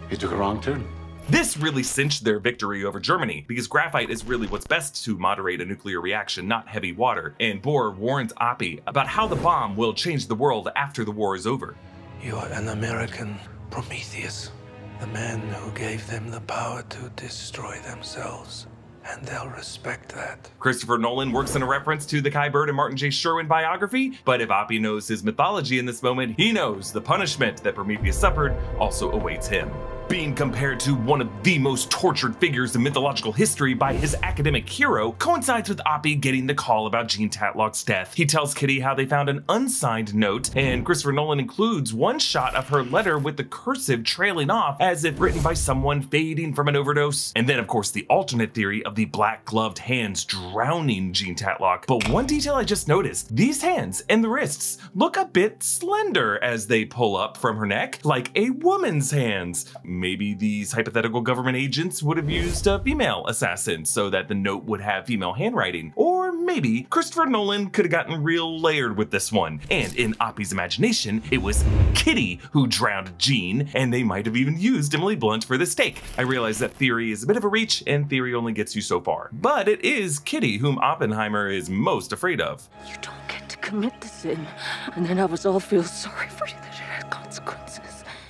He took a wrong turn. This really cinched their victory over Germany, because graphite is really what's best to moderate a nuclear reaction, not heavy water, and Bohr warns Oppie about how the bomb will change the world after the war is over. You are an American Prometheus, the man who gave them the power to destroy themselves and they'll respect that. Christopher Nolan works in a reference to the Kai Bird and Martin J. Sherwin biography, but if Oppie knows his mythology in this moment, he knows the punishment that Prometheus suffered also awaits him being compared to one of the most tortured figures in mythological history by his academic hero, coincides with Oppie getting the call about Jean Tatlock's death. He tells Kitty how they found an unsigned note, and Christopher Nolan includes one shot of her letter with the cursive trailing off as if written by someone fading from an overdose. And then, of course, the alternate theory of the black gloved hands drowning Jean Tatlock. But one detail I just noticed these hands and the wrists look a bit slender as they pull up from her neck, like a woman's hands maybe these hypothetical government agents would have used a female assassin so that the note would have female handwriting. Or maybe Christopher Nolan could have gotten real layered with this one. And in Oppie's imagination, it was Kitty who drowned Jean, and they might have even used Emily Blunt for the stake. I realize that theory is a bit of a reach, and theory only gets you so far. But it is Kitty whom Oppenheimer is most afraid of. You don't get to commit the sin, and then have us all feel sorry for you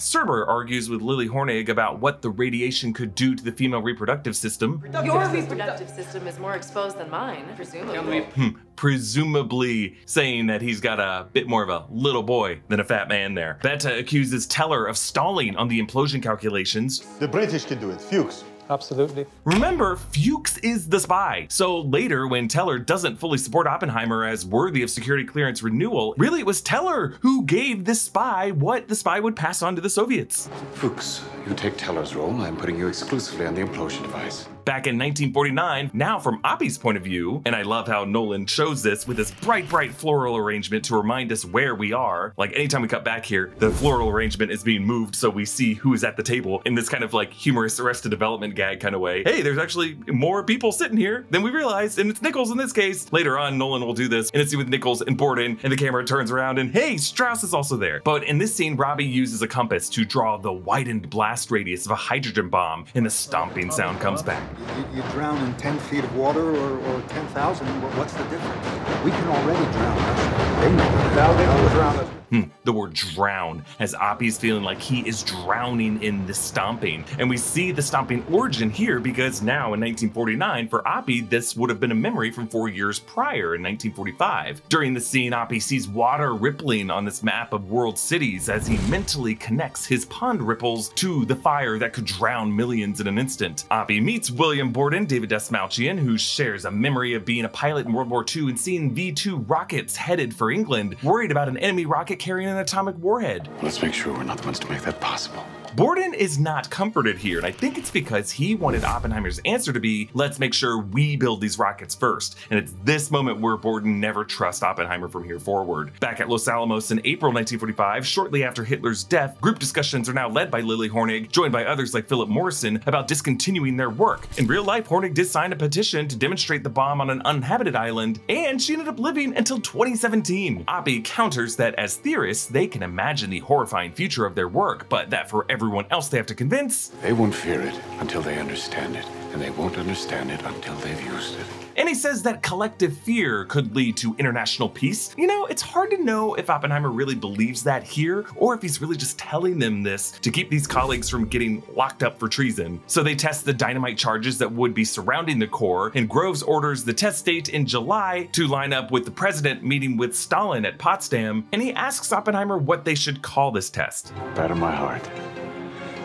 Serber argues with Lily Hornig about what the radiation could do to the female reproductive system. Your reproductive system is more exposed than mine, presumably. Hmm, presumably saying that he's got a bit more of a little boy than a fat man there. Bethe accuses Teller of stalling on the implosion calculations. The British can do it, Fuchs. Absolutely. Remember, Fuchs is the spy. So later, when Teller doesn't fully support Oppenheimer as worthy of security clearance renewal, really it was Teller who gave this spy what the spy would pass on to the Soviets. Fuchs You take Teller's role, I'm putting you exclusively on the implosion device. Back in 1949, now from Oppie's point of view, and I love how Nolan shows this with this bright, bright floral arrangement to remind us where we are. Like anytime we cut back here, the floral arrangement is being moved so we see who is at the table in this kind of like humorous Arrested Development gag kind of way. Hey, there's actually more people sitting here than we realized, and it's Nichols in this case. Later on, Nolan will do this in a scene with Nichols and Borden, and the camera turns around and hey, Strauss is also there. But in this scene, Robbie uses a compass to draw the widened blast radius of a hydrogen bomb, and the stomping sound comes back. You, you drown in 10 feet of water or, or 10,000, what's the difference? We can already drown. They know. Thou will drown us. Hmm, the word drown, as Oppie's feeling like he is drowning in the stomping. And we see the stomping origin here because now in 1949, for Oppie, this would have been a memory from four years prior in 1945. During the scene, Oppie sees water rippling on this map of world cities as he mentally connects his pond ripples to the fire that could drown millions in an instant. Oppie meets William Borden, David Dastmalchian, who shares a memory of being a pilot in World War II and seeing V-2 rockets headed for England, worried about an enemy rocket carrying an atomic warhead. Let's make sure we're not the ones to make that possible. Borden is not comforted here, and I think it's because he wanted Oppenheimer's answer to be, let's make sure we build these rockets first. And it's this moment where Borden never trusts Oppenheimer from here forward. Back at Los Alamos in April 1945, shortly after Hitler's death, group discussions are now led by Lily Hornig, joined by others like Philip Morrison, about discontinuing their work. In real life, Hornig did sign a petition to demonstrate the bomb on an uninhabited island, and she ended up living until 2017. Oppie counters that as theorists, they can imagine the horrifying future of their work, but that for everyone else they have to convince, They won't fear it until they understand it, and they won't understand it until they've used it. And he says that collective fear could lead to international peace. You know, it's hard to know if Oppenheimer really believes that here, or if he's really just telling them this to keep these colleagues from getting locked up for treason. So they test the dynamite charges that would be surrounding the core, and Groves orders the test date in July to line up with the president meeting with Stalin at Potsdam, and he asks Oppenheimer what they should call this test. Batter my heart.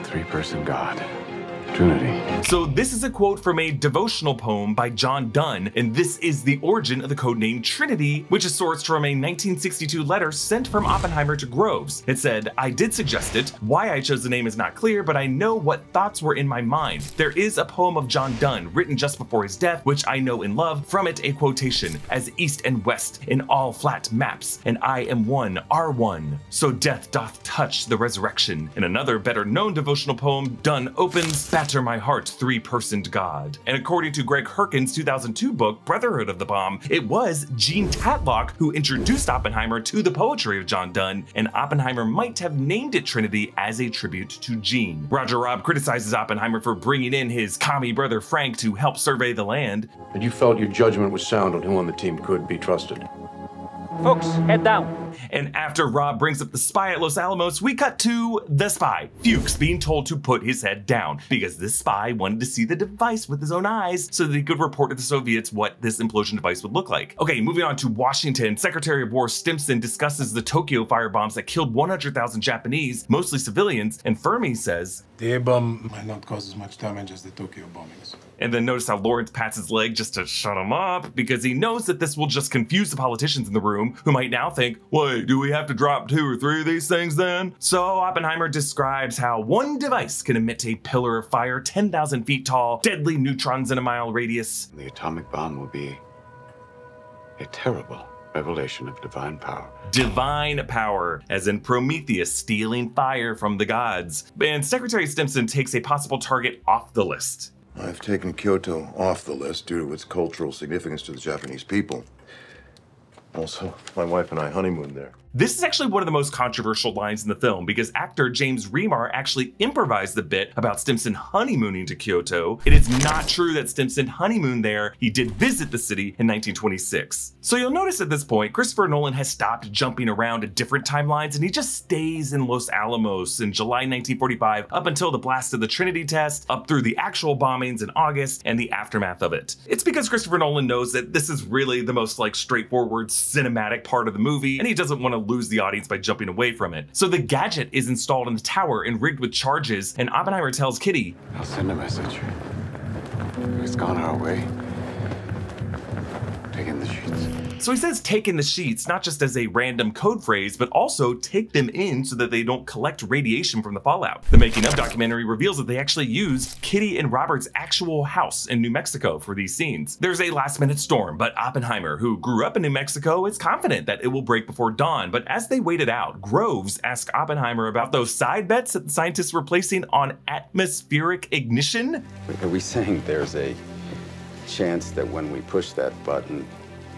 Three person God. Trinity. So this is a quote from a devotional poem by John Donne, and this is the origin of the codename Trinity, which is sourced from a 1962 letter sent from Oppenheimer to Groves. It said, I did suggest it. Why I chose the name is not clear, but I know what thoughts were in my mind. There is a poem of John Donne, written just before his death, which I know and love. From it, a quotation, as east and west in all flat maps, and I am one, are one. So death doth touch the resurrection. In another better known devotional poem, Donne opens, Batter my heart, three personed God. And according to Gregg Herken's 2002 book, Brotherhood of the Bomb, it was Jean Tatlock who introduced Oppenheimer to the poetry of John Donne, and Oppenheimer might have named it Trinity as a tribute to Jean. Roger Robb criticizes Oppenheimer for bringing in his commie brother Frank to help survey the land. And you felt your judgment was sound on who on the team could be trusted. Fuchs, head down. And after Robb brings up the spy at Los Alamos, we cut to the spy, Fuchs, being told to put his head down because this spy wanted to see the device with his own eyes so that he could report to the Soviets what this implosion device would look like. Okay, moving on to Washington, Secretary of War Stimson discusses the Tokyo firebombs that killed 100,000 Japanese, mostly civilians, and Fermi says, The A-bomb might not cause as much damage as the Tokyo bombings. And then notice how Lawrence pats his leg just to shut him up because he knows that this will just confuse the politicians in the room who might now think, wait, do we have to drop two or three of these things then? So Oppenheimer describes how one device can emit a pillar of fire 10,000 feet tall, deadly neutrons in a mile radius. The atomic bomb will be a terrible revelation of divine power. Divine power, as in Prometheus stealing fire from the gods. And Secretary Stimson takes a possible target off the list. I've taken Kyoto off the list due to its cultural significance to the Japanese people. Also, my wife and I honeymooned there. This is actually one of the most controversial lines in the film because actor James Remar actually improvised the bit about Stimson honeymooning to Kyoto. It is not true that Stimson honeymooned there. He did visit the city in 1926. So you'll notice at this point, Christopher Nolan has stopped jumping around to different timelines and he just stays in Los Alamos in July 1945 up until the blast of the Trinity test, up through the actual bombings in August and the aftermath of it. It's because Christopher Nolan knows that this is really the most like straightforward cinematic part of the movie and he doesn't want to lose the audience by jumping away from it. So the gadget is installed in the tower and rigged with charges, and Oppenheimer tells Kitty, I'll send a message. It's gone our way. So he says take in the sheets not just as a random code phrase, but also take them in so that they don't collect radiation from the fallout. The making of documentary reveals that they actually used Kitty and Robert's actual house in New Mexico for these scenes. There's a last minute storm, but Oppenheimer, who grew up in New Mexico, is confident that it will break before dawn. But as they wait it out, Groves asks Oppenheimer about those side bets that the scientists were placing on atmospheric ignition. Are we saying there's a chance that when we push that button,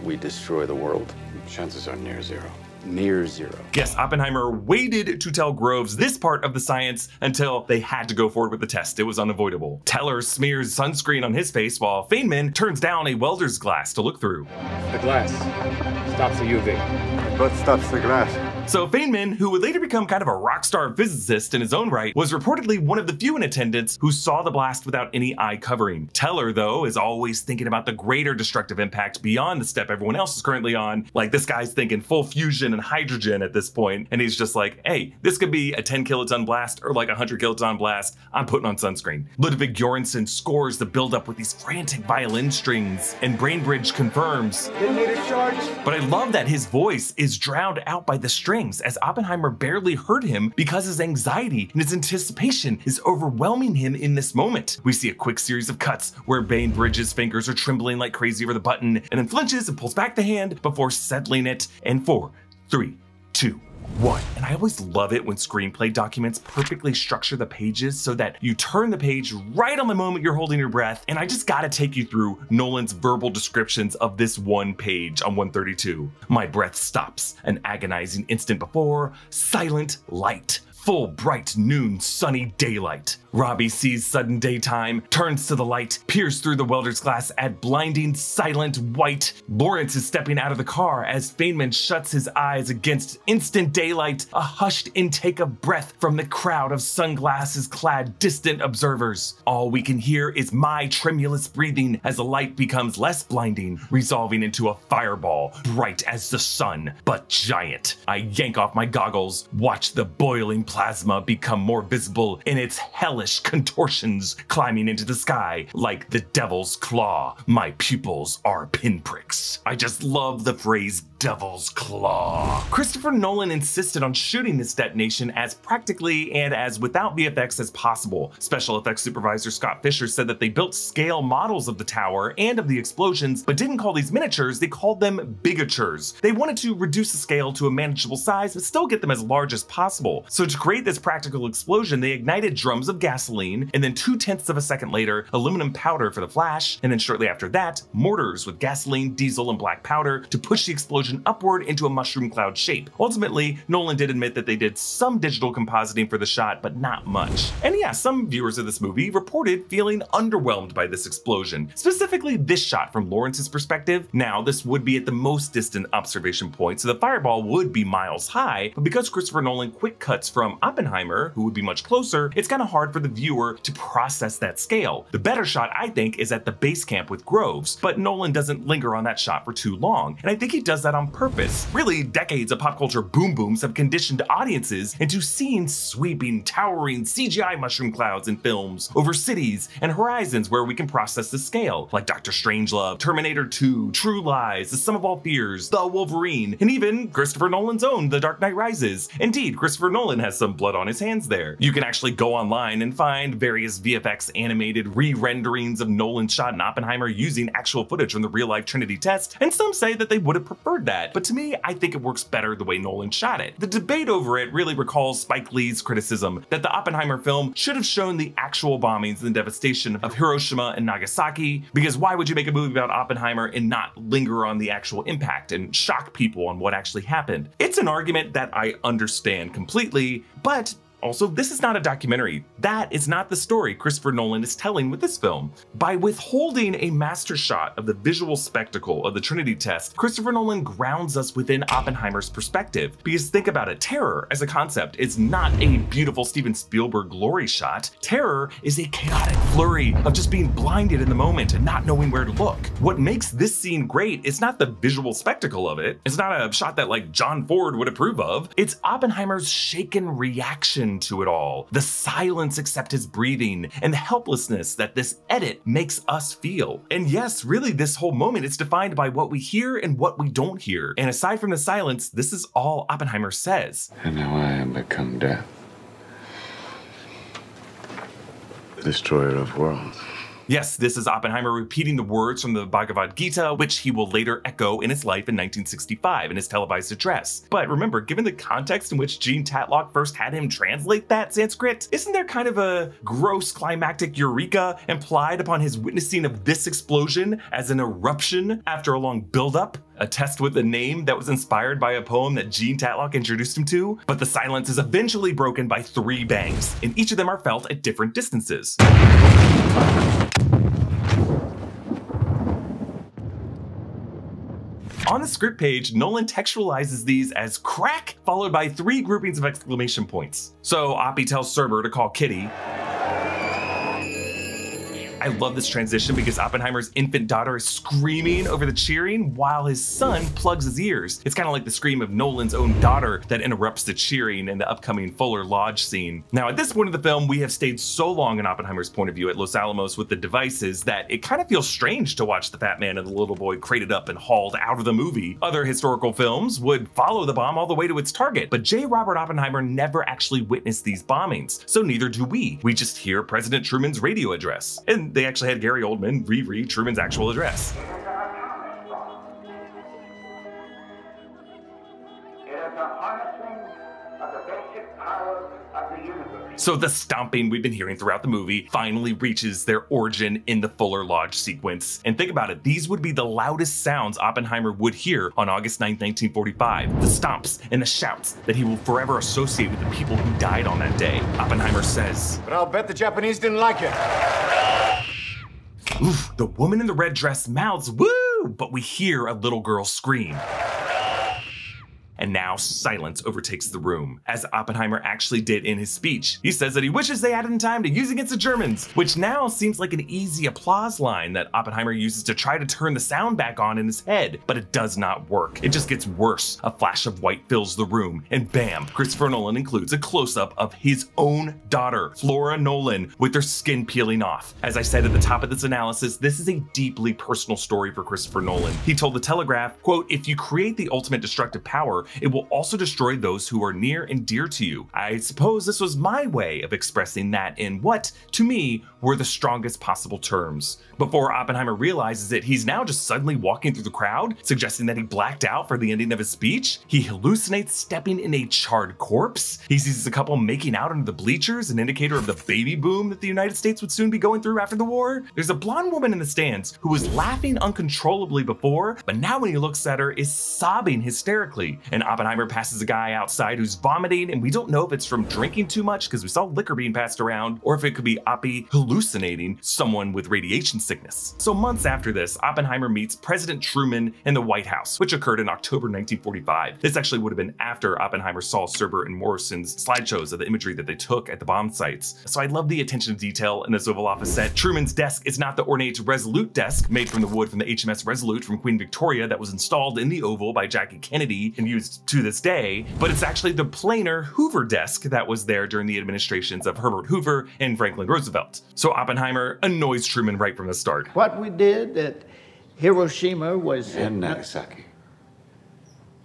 we destroy the world? Chances are near zero. Near zero. Yes, Oppenheimer waited to tell Groves this part of the science until they had to go forward with the test. It was unavoidable. Teller smears sunscreen on his face while Feynman turns down a welder's glass to look through. The glass stops the UV. But stops the glass. So Feynman, who would later become kind of a rock star physicist in his own right, was reportedly one of the few in attendance who saw the blast without any eye covering. Teller, though, is always thinking about the greater destructive impact beyond the step everyone else is currently on. Like this guy's thinking full fusion and hydrogen at this point, and he's just like, hey, this could be a 10 kiloton blast or like a 100 kiloton blast. I'm putting on sunscreen. Ludwig Göransson scores the buildup with these frantic violin strings, and Bainbridge confirms. But I love that his voice is drowned out by the strings as Oppenheimer barely heard him because his anxiety and his anticipation is overwhelming him in this moment. We see a quick series of cuts where Bainbridge's fingers are trembling like crazy over the button and then flinches and pulls back the hand before settling it in four, three, two, one. And I always love it when screenplay documents perfectly structure the pages so that you turn the page right on the moment you're holding your breath. And I just gotta take you through Nolan's verbal descriptions of this one page on 132. My breath stops, an agonizing instant before, silent light. Full bright noon sunny daylight. Robbie sees sudden daytime, turns to the light, peers through the welder's glass at blinding, silent white. Lawrence is stepping out of the car as Feynman shuts his eyes against instant daylight, a hushed intake of breath from the crowd of sunglasses clad distant observers. All we can hear is my tremulous breathing as the light becomes less blinding, resolving into a fireball, bright as the sun, but giant. I yank off my goggles, watch the boiling plasma become more visible in its hellish contortions, climbing into the sky like the devil's claw. My pupils are pinpricks. I just love the phrase devil's claw. Christopher Nolan insisted on shooting this detonation as practically and as without VFX as possible. Special effects supervisor Scott Fisher said that they built scale models of the tower and of the explosions, but didn't call these miniatures, they called them bigatures. They wanted to reduce the scale to a manageable size, but still get them as large as possible. So to create this practical explosion, they ignited drums of gasoline, and then two tenths of a second later, aluminum powder for the flash, and then shortly after that, mortars with gasoline, diesel, and black powder to push the explosion upward into a mushroom cloud shape. Ultimately, Nolan did admit that they did some digital compositing for the shot, but not much. And yeah, some viewers of this movie reported feeling underwhelmed by this explosion, specifically this shot from Lawrence's perspective. Now, this would be at the most distant observation point, so the fireball would be miles high, but because Christopher Nolan quick cuts from Oppenheimer, who would be much closer, it's kind of hard for the viewer to process that scale. The better shot, I think, is at the base camp with Groves, but Nolan doesn't linger on that shot for too long, and I think he does that on purpose. Really, decades of pop culture boom booms have conditioned audiences into seeing sweeping, towering CGI mushroom clouds in films over cities and horizons where we can process the scale, like Doctor Strangelove, Terminator 2, True Lies, The Sum of All Fears, The Wolverine, and even Christopher Nolan's own The Dark Knight Rises. Indeed, Christopher Nolan has some blood on his hands there. You can actually go online and find various VFX animated re-renderings of Nolan's shot in Oppenheimer using actual footage from the real-life Trinity test, and some say that they would have preferred that, but to me, I think it works better the way Nolan shot it. The debate over it really recalls Spike Lee's criticism that the Oppenheimer film should have shown the actual bombings and devastation of Hiroshima and Nagasaki, because why would you make a movie about Oppenheimer and not linger on the actual impact and shock people on what actually happened? It's an argument that I understand completely, but also, this is not a documentary. That is not the story Christopher Nolan is telling with this film. By withholding a master shot of the visual spectacle of the Trinity test, Christopher Nolan grounds us within Oppenheimer's perspective. Because think about it, terror as a concept is not a beautiful Steven Spielberg glory shot. Terror is a chaotic flurry of just being blinded in the moment and not knowing where to look. What makes this scene great is not the visual spectacle of it. It's not a shot that like John Ford would approve of. It's Oppenheimer's shaken reaction to it all, the silence except his breathing, and the helplessness that this edit makes us feel. And yes, really, this whole moment is defined by what we hear and what we don't hear. And aside from the silence, this is all Oppenheimer says. And now I am become death. Destroyer of worlds. Yes, this is Oppenheimer repeating the words from the Bhagavad Gita, which he will later echo in his life in 1965 in his televised address. But remember, given the context in which Jean Tatlock first had him translate that Sanskrit, isn't there kind of a gross climactic eureka implied upon his witnessing of this explosion as an eruption after a long buildup? A test with a name that was inspired by a poem that Jean Tatlock introduced him to? But the silence is eventually broken by three bangs, and each of them are felt at different distances. On the script page, Nolan textualizes these as crack, followed by three groupings of exclamation points. So Oppie tells Serber to call Kitty, I love this transition because Oppenheimer's infant daughter is screaming over the cheering while his son plugs his ears. It's kind of like the scream of Nolan's own daughter that interrupts the cheering in the upcoming Fuller Lodge scene. Now, at this point of the film, we have stayed so long in Oppenheimer's point of view at Los Alamos with the devices that it kind of feels strange to watch the fat man and the little boy crated up and hauled out of the movie. Other historical films would follow the bomb all the way to its target, but J. Robert Oppenheimer never actually witnessed these bombings, so neither do we. We just hear President Truman's radio address. And they actually had Gary Oldman reread Truman's actual address. So the stomping we've been hearing throughout the movie finally reaches their origin in the Fuller Lodge sequence. And think about it, these would be the loudest sounds Oppenheimer would hear on August 9, 1945. The stomps and the shouts that he will forever associate with the people who died on that day. Oppenheimer says, But I'll bet the Japanese didn't like it. Oof, the woman in the red dress mouths woo, but we hear a little girl scream. And now silence overtakes the room, as Oppenheimer actually did in his speech. He says that he wishes they had in time to use against the Germans, which now seems like an easy applause line that Oppenheimer uses to try to turn the sound back on in his head, but it does not work. It just gets worse. A flash of white fills the room, and bam, Christopher Nolan includes a close-up of his own daughter, Flora Nolan, with her skin peeling off. As I said at the top of this analysis, this is a deeply personal story for Christopher Nolan. He told The Telegraph, quote, if you create the ultimate destructive power, it will also destroy those who are near and dear to you. I suppose this was my way of expressing that in what, to me, were the strongest possible terms. Before Oppenheimer realizes it, he's now just suddenly walking through the crowd, suggesting that he blacked out for the ending of his speech. He hallucinates stepping in a charred corpse. He sees a couple making out under the bleachers, an indicator of the baby boom that the United States would soon be going through after the war. There's a blonde woman in the stands who was laughing uncontrollably before, but now when he looks at her is sobbing hysterically. And Oppenheimer passes a guy outside who's vomiting, and we don't know if it's from drinking too much because we saw liquor being passed around, or if it could be Oppie hallucinating someone with radiation sickness. So months after this, Oppenheimer meets President Truman in the White House, which occurred in October 1945. This actually would have been after Oppenheimer saw Serber and Morrison's slideshows of the imagery that they took at the bomb sites. So I love the attention to detail in this Oval Office set. Truman's desk is not the ornate Resolute desk made from the wood from the HMS Resolute from Queen Victoria that was installed in the Oval by Jackie Kennedy and used to this day, but it's actually the planar Hoover desk that was there during the administrations of Herbert Hoover and Franklin Roosevelt. So Oppenheimer annoys Truman right from the start. What we did at Hiroshima was. And Nagasaki.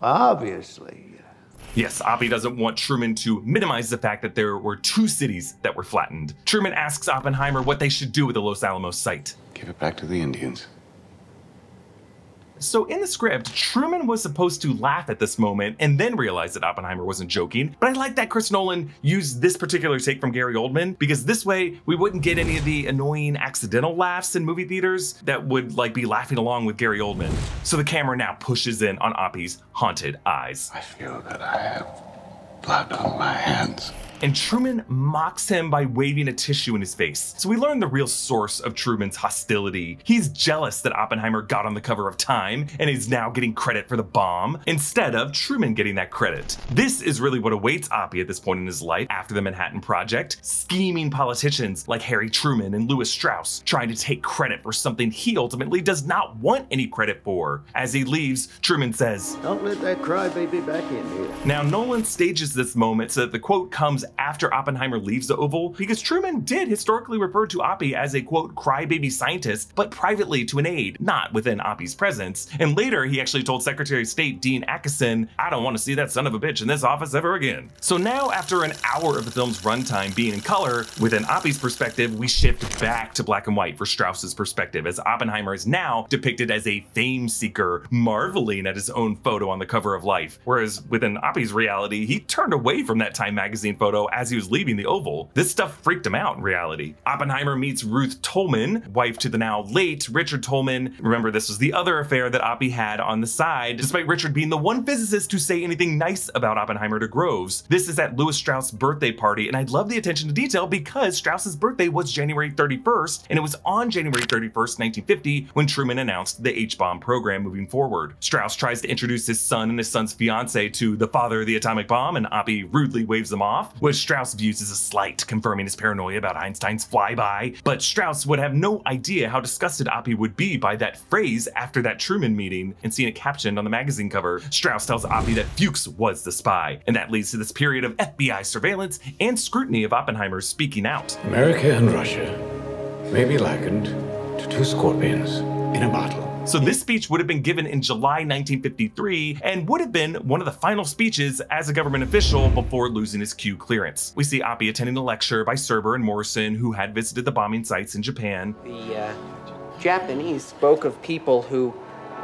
Obviously. Yes, Oppie doesn't want Truman to minimize the fact that there were two cities that were flattened. Truman asks Oppenheimer what they should do with the Los Alamos site. Give it back to the Indians. So in the script, Truman was supposed to laugh at this moment and then realize that Oppenheimer wasn't joking. But I like that Chris Nolan used this particular take from Gary Oldman because this way we wouldn't get any of the annoying accidental laughs in movie theaters that would like be laughing along with Gary Oldman. So the camera now pushes in on Oppie's haunted eyes. I feel that I have blood on my hands and Truman mocks him by waving a tissue in his face. So we learn the real source of Truman's hostility. He's jealous that Oppenheimer got on the cover of Time and is now getting credit for the bomb instead of Truman getting that credit. This is really what awaits Oppie at this point in his life after the Manhattan Project. Scheming politicians like Harry Truman and Lewis Strauss trying to take credit for something he ultimately does not want any credit for. As he leaves, Truman says, Don't let that crybaby back in here. Now Nolan stages this moment so that the quote comes comes after Oppenheimer leaves the Oval because Truman did historically refer to Oppie as a quote crybaby scientist, but privately to an aide, not within Oppie's presence. And later, he actually told Secretary of State Dean Acheson, I don't want to see that son of a bitch in this office ever again. So now, after an hour of the film's runtime being in color, within Oppie's perspective, we shift back to black and white for Strauss's perspective, as Oppenheimer is now depicted as a fame seeker, marveling at his own photo on the cover of Life. Whereas within Oppie's reality, he turned away from that Time magazine photo as he was leaving the Oval. This stuff freaked him out in reality. Oppenheimer meets Ruth Tolman, wife to the now late Richard Tolman. Remember, this was the other affair that Oppie had on the side, despite Richard being the one physicist to say anything nice about Oppenheimer to Groves. This is at Lewis Strauss' birthday party, and I love the attention to detail because Strauss's birthday was January 31st, and it was on January 31st, 1950, when Truman announced the H-bomb program moving forward. Strauss tries to introduce his son and his son's fiance to the father of the atomic bomb, and Oppie rudely waves them off, which Strauss views as a slight, confirming his paranoia about Einstein's flyby. But Strauss would have no idea how disgusted Oppie would be by that phrase after that Truman meeting and seeing it captioned on the magazine cover. Strauss tells Oppie that Fuchs was the spy, and that leads to this period of FBI surveillance and scrutiny of Oppenheimer speaking out. America and Russia may be likened to two scorpions in a bottle. So this speech would have been given in July 1953 and would have been one of the final speeches as a government official before losing his Q clearance. We see Oppie attending a lecture by Serber and Morrison, who had visited the bombing sites in Japan. The uh, Japanese spoke of people who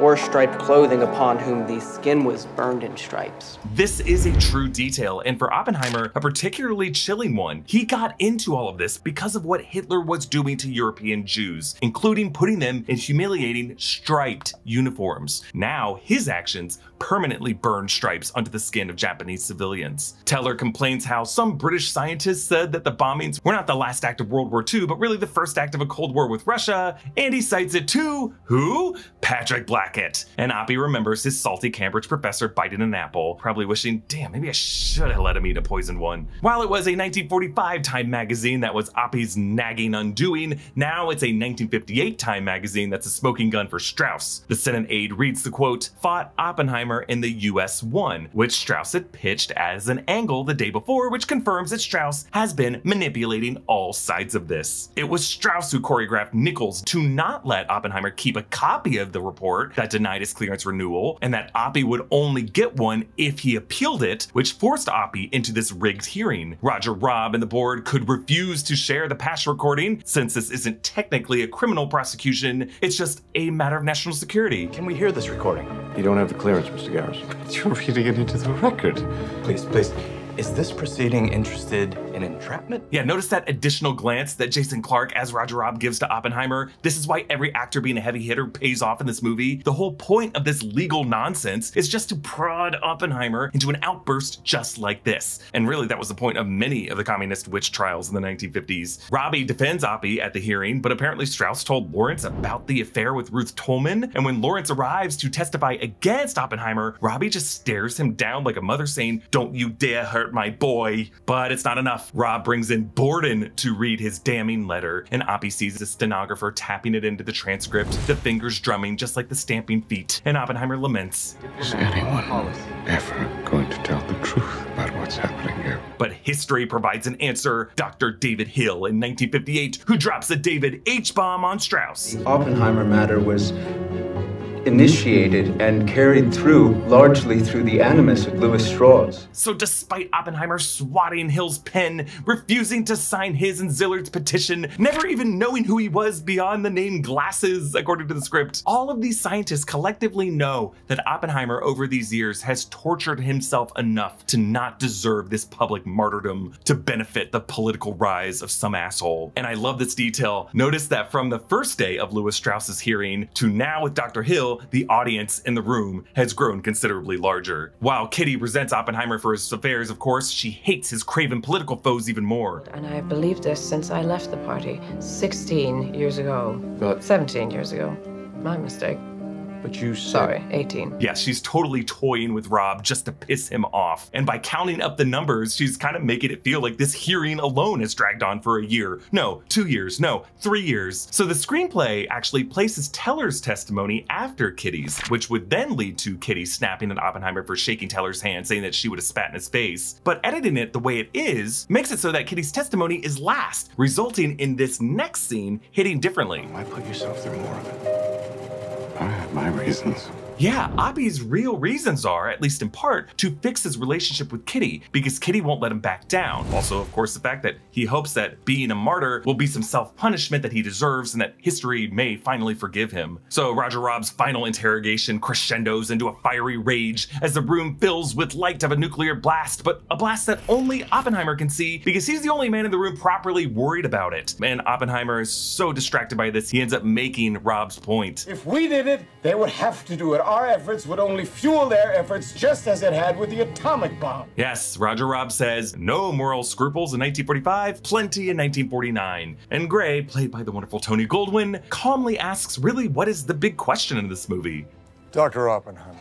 wore striped clothing upon whom the skin was burned in stripes. This is a true detail, and for Oppenheimer, a particularly chilling one. He got into all of this because of what Hitler was doing to European Jews, including putting them in humiliating striped uniforms. Now, his actions permanently burned stripes onto the skin of Japanese civilians. Teller complains how some British scientists said that the bombings were not the last act of World War II, but really the first act of a Cold War with Russia, and he cites it to who? Patrick And Oppie remembers his salty Cambridge professor biting an apple, probably wishing, damn, maybe I should have let him eat a poisoned one. While it was a 1945 Time magazine that was Oppie's nagging undoing, now it's a 1958 Time magazine that's a smoking gun for Strauss. The Senate aide reads the quote, fought Oppenheimer in the US 1, which Strauss had pitched as an angle the day before, which confirms that Strauss has been manipulating all sides of this. It was Strauss who choreographed Nichols to not let Oppenheimer keep a copy of the report that denied his clearance renewal, and that Oppie would only get one if he appealed it, which forced Oppie into this rigged hearing. Roger Robb and the board could refuse to share the Pash recording, since this isn't technically a criminal prosecution, it's just a matter of national security. Can we hear this recording? You don't have the clearance, Mr. Garrison. But you're reading it into the record. Please, please. Is this proceeding interested in entrapment? Yeah, notice that additional glance that Jason Clarke as Roger Robb gives to Oppenheimer. This is why every actor being a heavy hitter pays off in this movie. The whole point of this legal nonsense is just to prod Oppenheimer into an outburst just like this. And really, that was the point of many of the communist witch trials in the 1950s. Robbie defends Oppie at the hearing, but apparently Strauss told Lawrence about the affair with Ruth Tolman. And when Lawrence arrives to testify against Oppenheimer, Robbie just stares him down like a mother saying, Don't you dare hurt my boy. But it's not enough. Robb brings in Borden to read his damning letter, and Oppie sees the stenographer tapping it into the transcript, the fingers drumming just like the stamping feet, and Oppenheimer laments. Is anyone ever going to tell the truth about what's happening here? But history provides an answer. Dr. David Hill in 1958, who drops a David H bomb on Strauss. The Oppenheimer matter was initiated and carried through largely through the animus of Lewis Strauss. So despite Oppenheimer swatting Hill's pen, refusing to sign his and Szilard's petition, never even knowing who he was beyond the name Glasses, according to the script, all of these scientists collectively know that Oppenheimer over these years has tortured himself enough to not deserve this public martyrdom to benefit the political rise of some asshole. And I love this detail. Notice that from the first day of Lewis Strauss's hearing to now with Dr. Hill, the audience in the room has grown considerably larger. While Kitty resents Oppenheimer for his affairs, of course, she hates his craven political foes even more. And I've believed this since I left the party 16 years ago. But 17 years ago. My mistake. But you said... Sorry, 18. Yeah, she's totally toying with Robb just to piss him off. And by counting up the numbers, she's kind of making it feel like this hearing alone has dragged on for a year. No, two years. No, three years. So the screenplay actually places Teller's testimony after Kitty's, which would then lead to Kitty snapping at Oppenheimer for shaking Teller's hand, saying that she would have spat in his face. But editing it the way it is makes it so that Kitty's testimony is last, resulting in this next scene hitting differently. Why put yourself through more of it? My reasons. Yeah, Oppie's real reasons are, at least in part, to fix his relationship with Kitty, because Kitty won't let him back down. Also, of course, the fact that he hopes that being a martyr will be some self-punishment that he deserves and that history may finally forgive him. So Roger Robb's final interrogation crescendos into a fiery rage as the room fills with light of a nuclear blast, but a blast that only Oppenheimer can see because he's the only man in the room properly worried about it. And Oppenheimer is so distracted by this, he ends up making Robb's point. If we did it, they would have to do it. Our efforts would only fuel their efforts just as it had with the atomic bomb. Yes, Roger Robb says no moral scruples in 1945, plenty in 1949. And Gray, played by the wonderful Tony Goldwyn, calmly asks really what is the big question in this movie? Dr. Oppenheimer,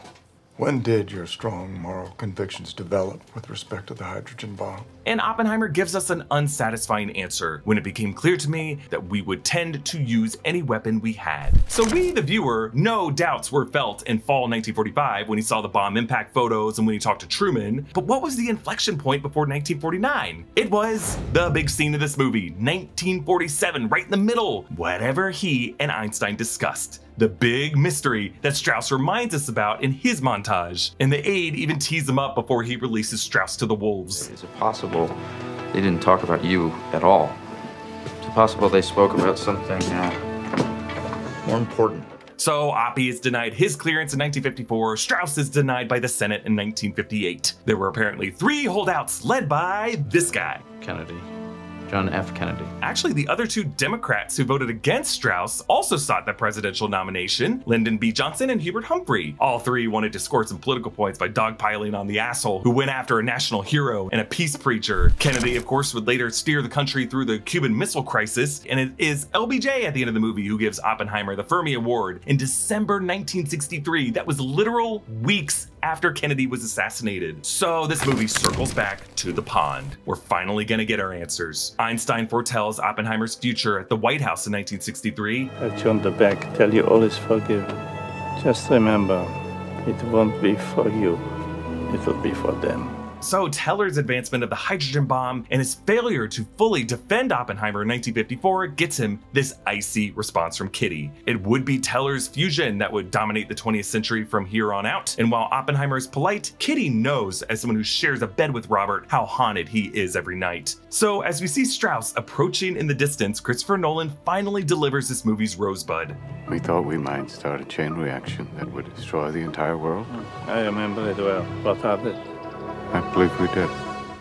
when did your strong moral convictions develop with respect to the hydrogen bomb? And Oppenheimer gives us an unsatisfying answer when it became clear to me that we would tend to use any weapon we had. So we, the viewer, no doubts were felt in fall 1945 when he saw the bomb impact photos and when he talked to Truman. But what was the inflection point before 1949? It was the big scene of this movie, 1947, right in the middle. Whatever he and Einstein discussed the big mystery that Strauss reminds us about in his montage. And the aide even teased him up before he releases Strauss to the wolves. Is it possible they didn't talk about you at all? Is it possible they spoke about something uh, more important? So Oppie is denied his clearance in 1954, Strauss is denied by the Senate in 1958. There were apparently three holdouts led by this guy. Kennedy. John F. Kennedy. Actually, the other two Democrats who voted against Strauss also sought the presidential nomination Lyndon B. Johnson and Hubert Humphrey. All three wanted to score some political points by dogpiling on the asshole who went after a national hero and a peace preacher. Kennedy, of course, would later steer the country through the Cuban Missile Crisis, and it is LBJ at the end of the movie who gives Oppenheimer the Fermi Award in December 1963. That was literal weeks after Kennedy was assassinated. So this movie circles back to the pond. We're finally gonna get our answers. Einstein foretells Oppenheimer's future at the White House in 1963. Pat you on the back, tell you all is forgiven. Just remember, it won't be for you, it'll be for them. So Teller's advancement of the hydrogen bomb and his failure to fully defend Oppenheimer in 1954 gets him this icy response from Kitty. It would be Teller's fusion that would dominate the 20th century from here on out. And while Oppenheimer is polite, Kitty knows, as someone who shares a bed with Robert, how haunted he is every night. So as we see Strauss approaching in the distance, Christopher Nolan finally delivers this movie's Rosebud. We thought we might start a chain reaction that would destroy the entire world. I remember it well. What of it? I believe we did.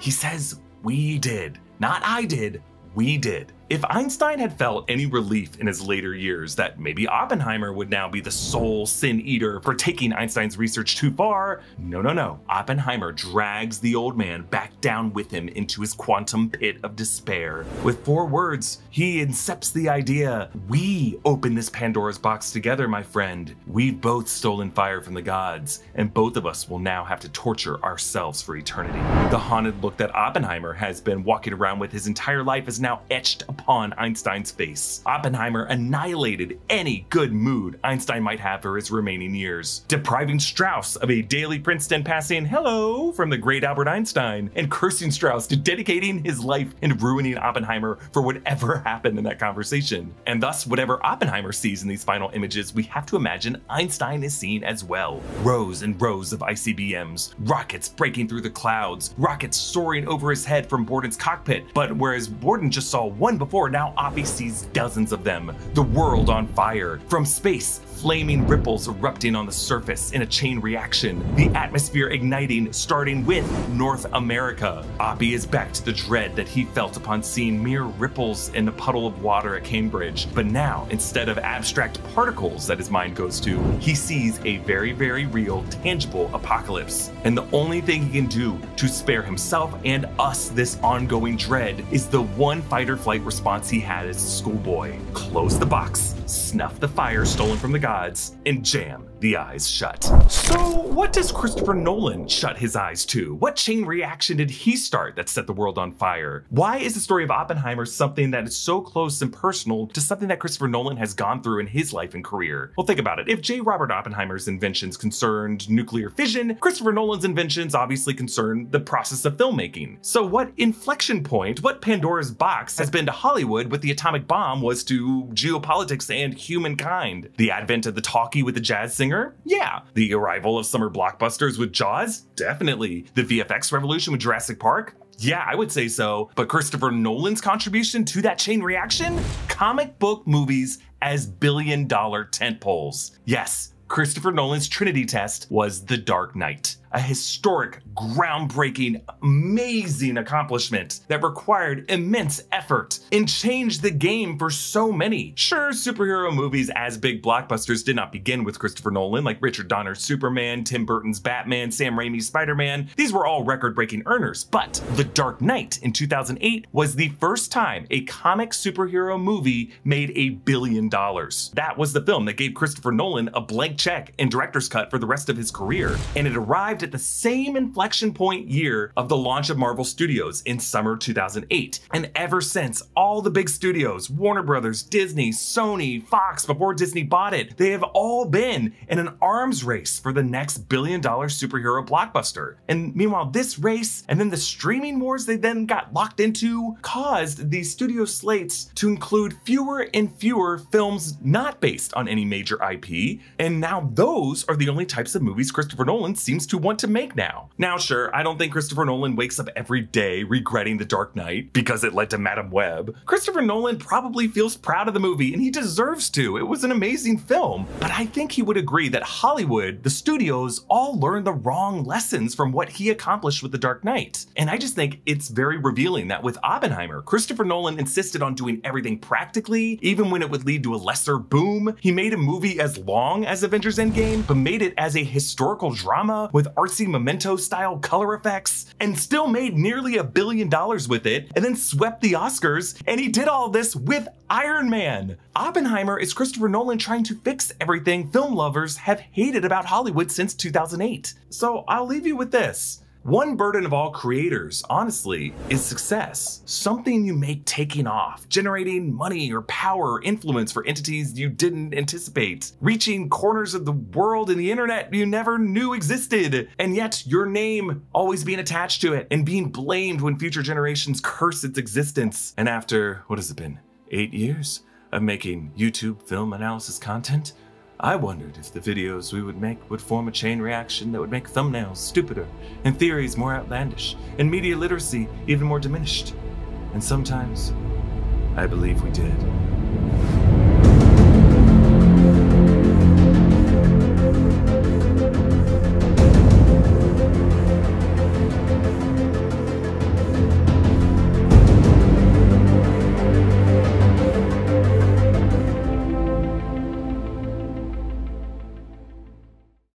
He says, we did. Not I did, we did. If Einstein had felt any relief in his later years that maybe Oppenheimer would now be the sole sin eater for taking Einstein's research too far, no, no, no. Oppenheimer drags the old man back down with him into his quantum pit of despair. With four words, he incepts the idea we open this Pandora's box together, my friend. We've both stolen fire from the gods, and both of us will now have to torture ourselves for eternity. The haunted look that Oppenheimer has been walking around with his entire life is now etched upon Einstein's face. Oppenheimer annihilated any good mood Einstein might have for his remaining years, depriving Strauss of a daily Princeton passing hello from the great Albert Einstein, and cursing Strauss to dedicating his life and ruining Oppenheimer for whatever [LAUGHS] happened in that conversation. And thus, whatever Oppenheimer sees in these final images, we have to imagine Einstein is seeing as well. Rows and rows of ICBMs, rockets breaking through the clouds, rockets soaring over his head from Borden's cockpit. But whereas Borden just saw one before, now Oppie sees dozens of them. The world on fire. From space, flaming ripples erupting on the surface in a chain reaction, the atmosphere igniting, starting with North America. Oppie is back to the dread that he felt upon seeing mere ripples in a puddle of water at Cambridge. But now, instead of abstract particles that his mind goes to, he sees a very, very real, tangible apocalypse. And the only thing he can do to spare himself and us this ongoing dread is the one fight or flight response he had as a schoolboy close the box, snuff the fire stolen from the gods, and jam the eyes shut. So, what does Christopher Nolan shut his eyes to? What chain reaction did he start that set the world on fire? Why is the story of Oppenheimer something that is so close and personal to something that Christopher Nolan has gone through in his life and career? Well, think about it. If J. Robert Oppenheimer's inventions concerned nuclear fission, Christopher Nolan's inventions obviously concern the process of filmmaking. So, what inflection point, what Pandora's box has been to Hollywood with the atomic bomb was to geopolitics and humankind? The advent of the talkie with the jazz singer yeah. The arrival of summer blockbusters with Jaws? Definitely. The VFX revolution with Jurassic Park? Yeah, I would say so. But Christopher Nolan's contribution to that chain reaction? Comic book movies as billion dollar tentpoles. Yes, Christopher Nolan's Trinity test was The Dark Knight a historic, groundbreaking, amazing accomplishment that required immense effort and changed the game for so many. Sure, superhero movies as big blockbusters did not begin with Christopher Nolan, like Richard Donner's Superman, Tim Burton's Batman, Sam Raimi's Spider-Man. These were all record-breaking earners, but The Dark Knight in 2008 was the first time a comic superhero movie made a billion dollars. That was the film that gave Christopher Nolan a blank check and director's cut for the rest of his career, and it arrived arrived at the same inflection point year of the launch of Marvel Studios in summer 2008. And ever since, all the big studios, Warner Brothers, Disney, Sony, Fox, before Disney bought it, they have all been in an arms race for the next billion dollar superhero blockbuster. And meanwhile, this race and then the streaming wars they then got locked into caused these studio slates to include fewer and fewer films not based on any major IP. And now those are the only types of movies Christopher Nolan seems to want to make now. Now, sure, I don't think Christopher Nolan wakes up every day regretting The Dark Knight because it led to Madame Web. Christopher Nolan probably feels proud of the movie and he deserves to. It was an amazing film. But I think he would agree that Hollywood, the studios, all learned the wrong lessons from what he accomplished with The Dark Knight. And I just think it's very revealing that with Oppenheimer, Christopher Nolan insisted on doing everything practically, even when it would lead to a lesser boom. He made a movie as long as Avengers Endgame, but made it as a historical drama with artsy memento style color effects and still made nearly a billion dollars with it and then swept the Oscars. And he did all this with Iron Man. Oppenheimer is Christopher Nolan trying to fix everything film lovers have hated about Hollywood since 2008. So I'll leave you with this. One burden of all creators, honestly, is success. Something you make taking off, generating money or power or influence for entities you didn't anticipate, reaching corners of the world and the internet you never knew existed, and yet your name always being attached to it and being blamed when future generations curse its existence. And after, what has it been, eight years of making YouTube film analysis content? I wondered if the videos we would make would form a chain reaction that would make thumbnails stupider, and theories more outlandish, and media literacy even more diminished. And sometimes, I believe we did.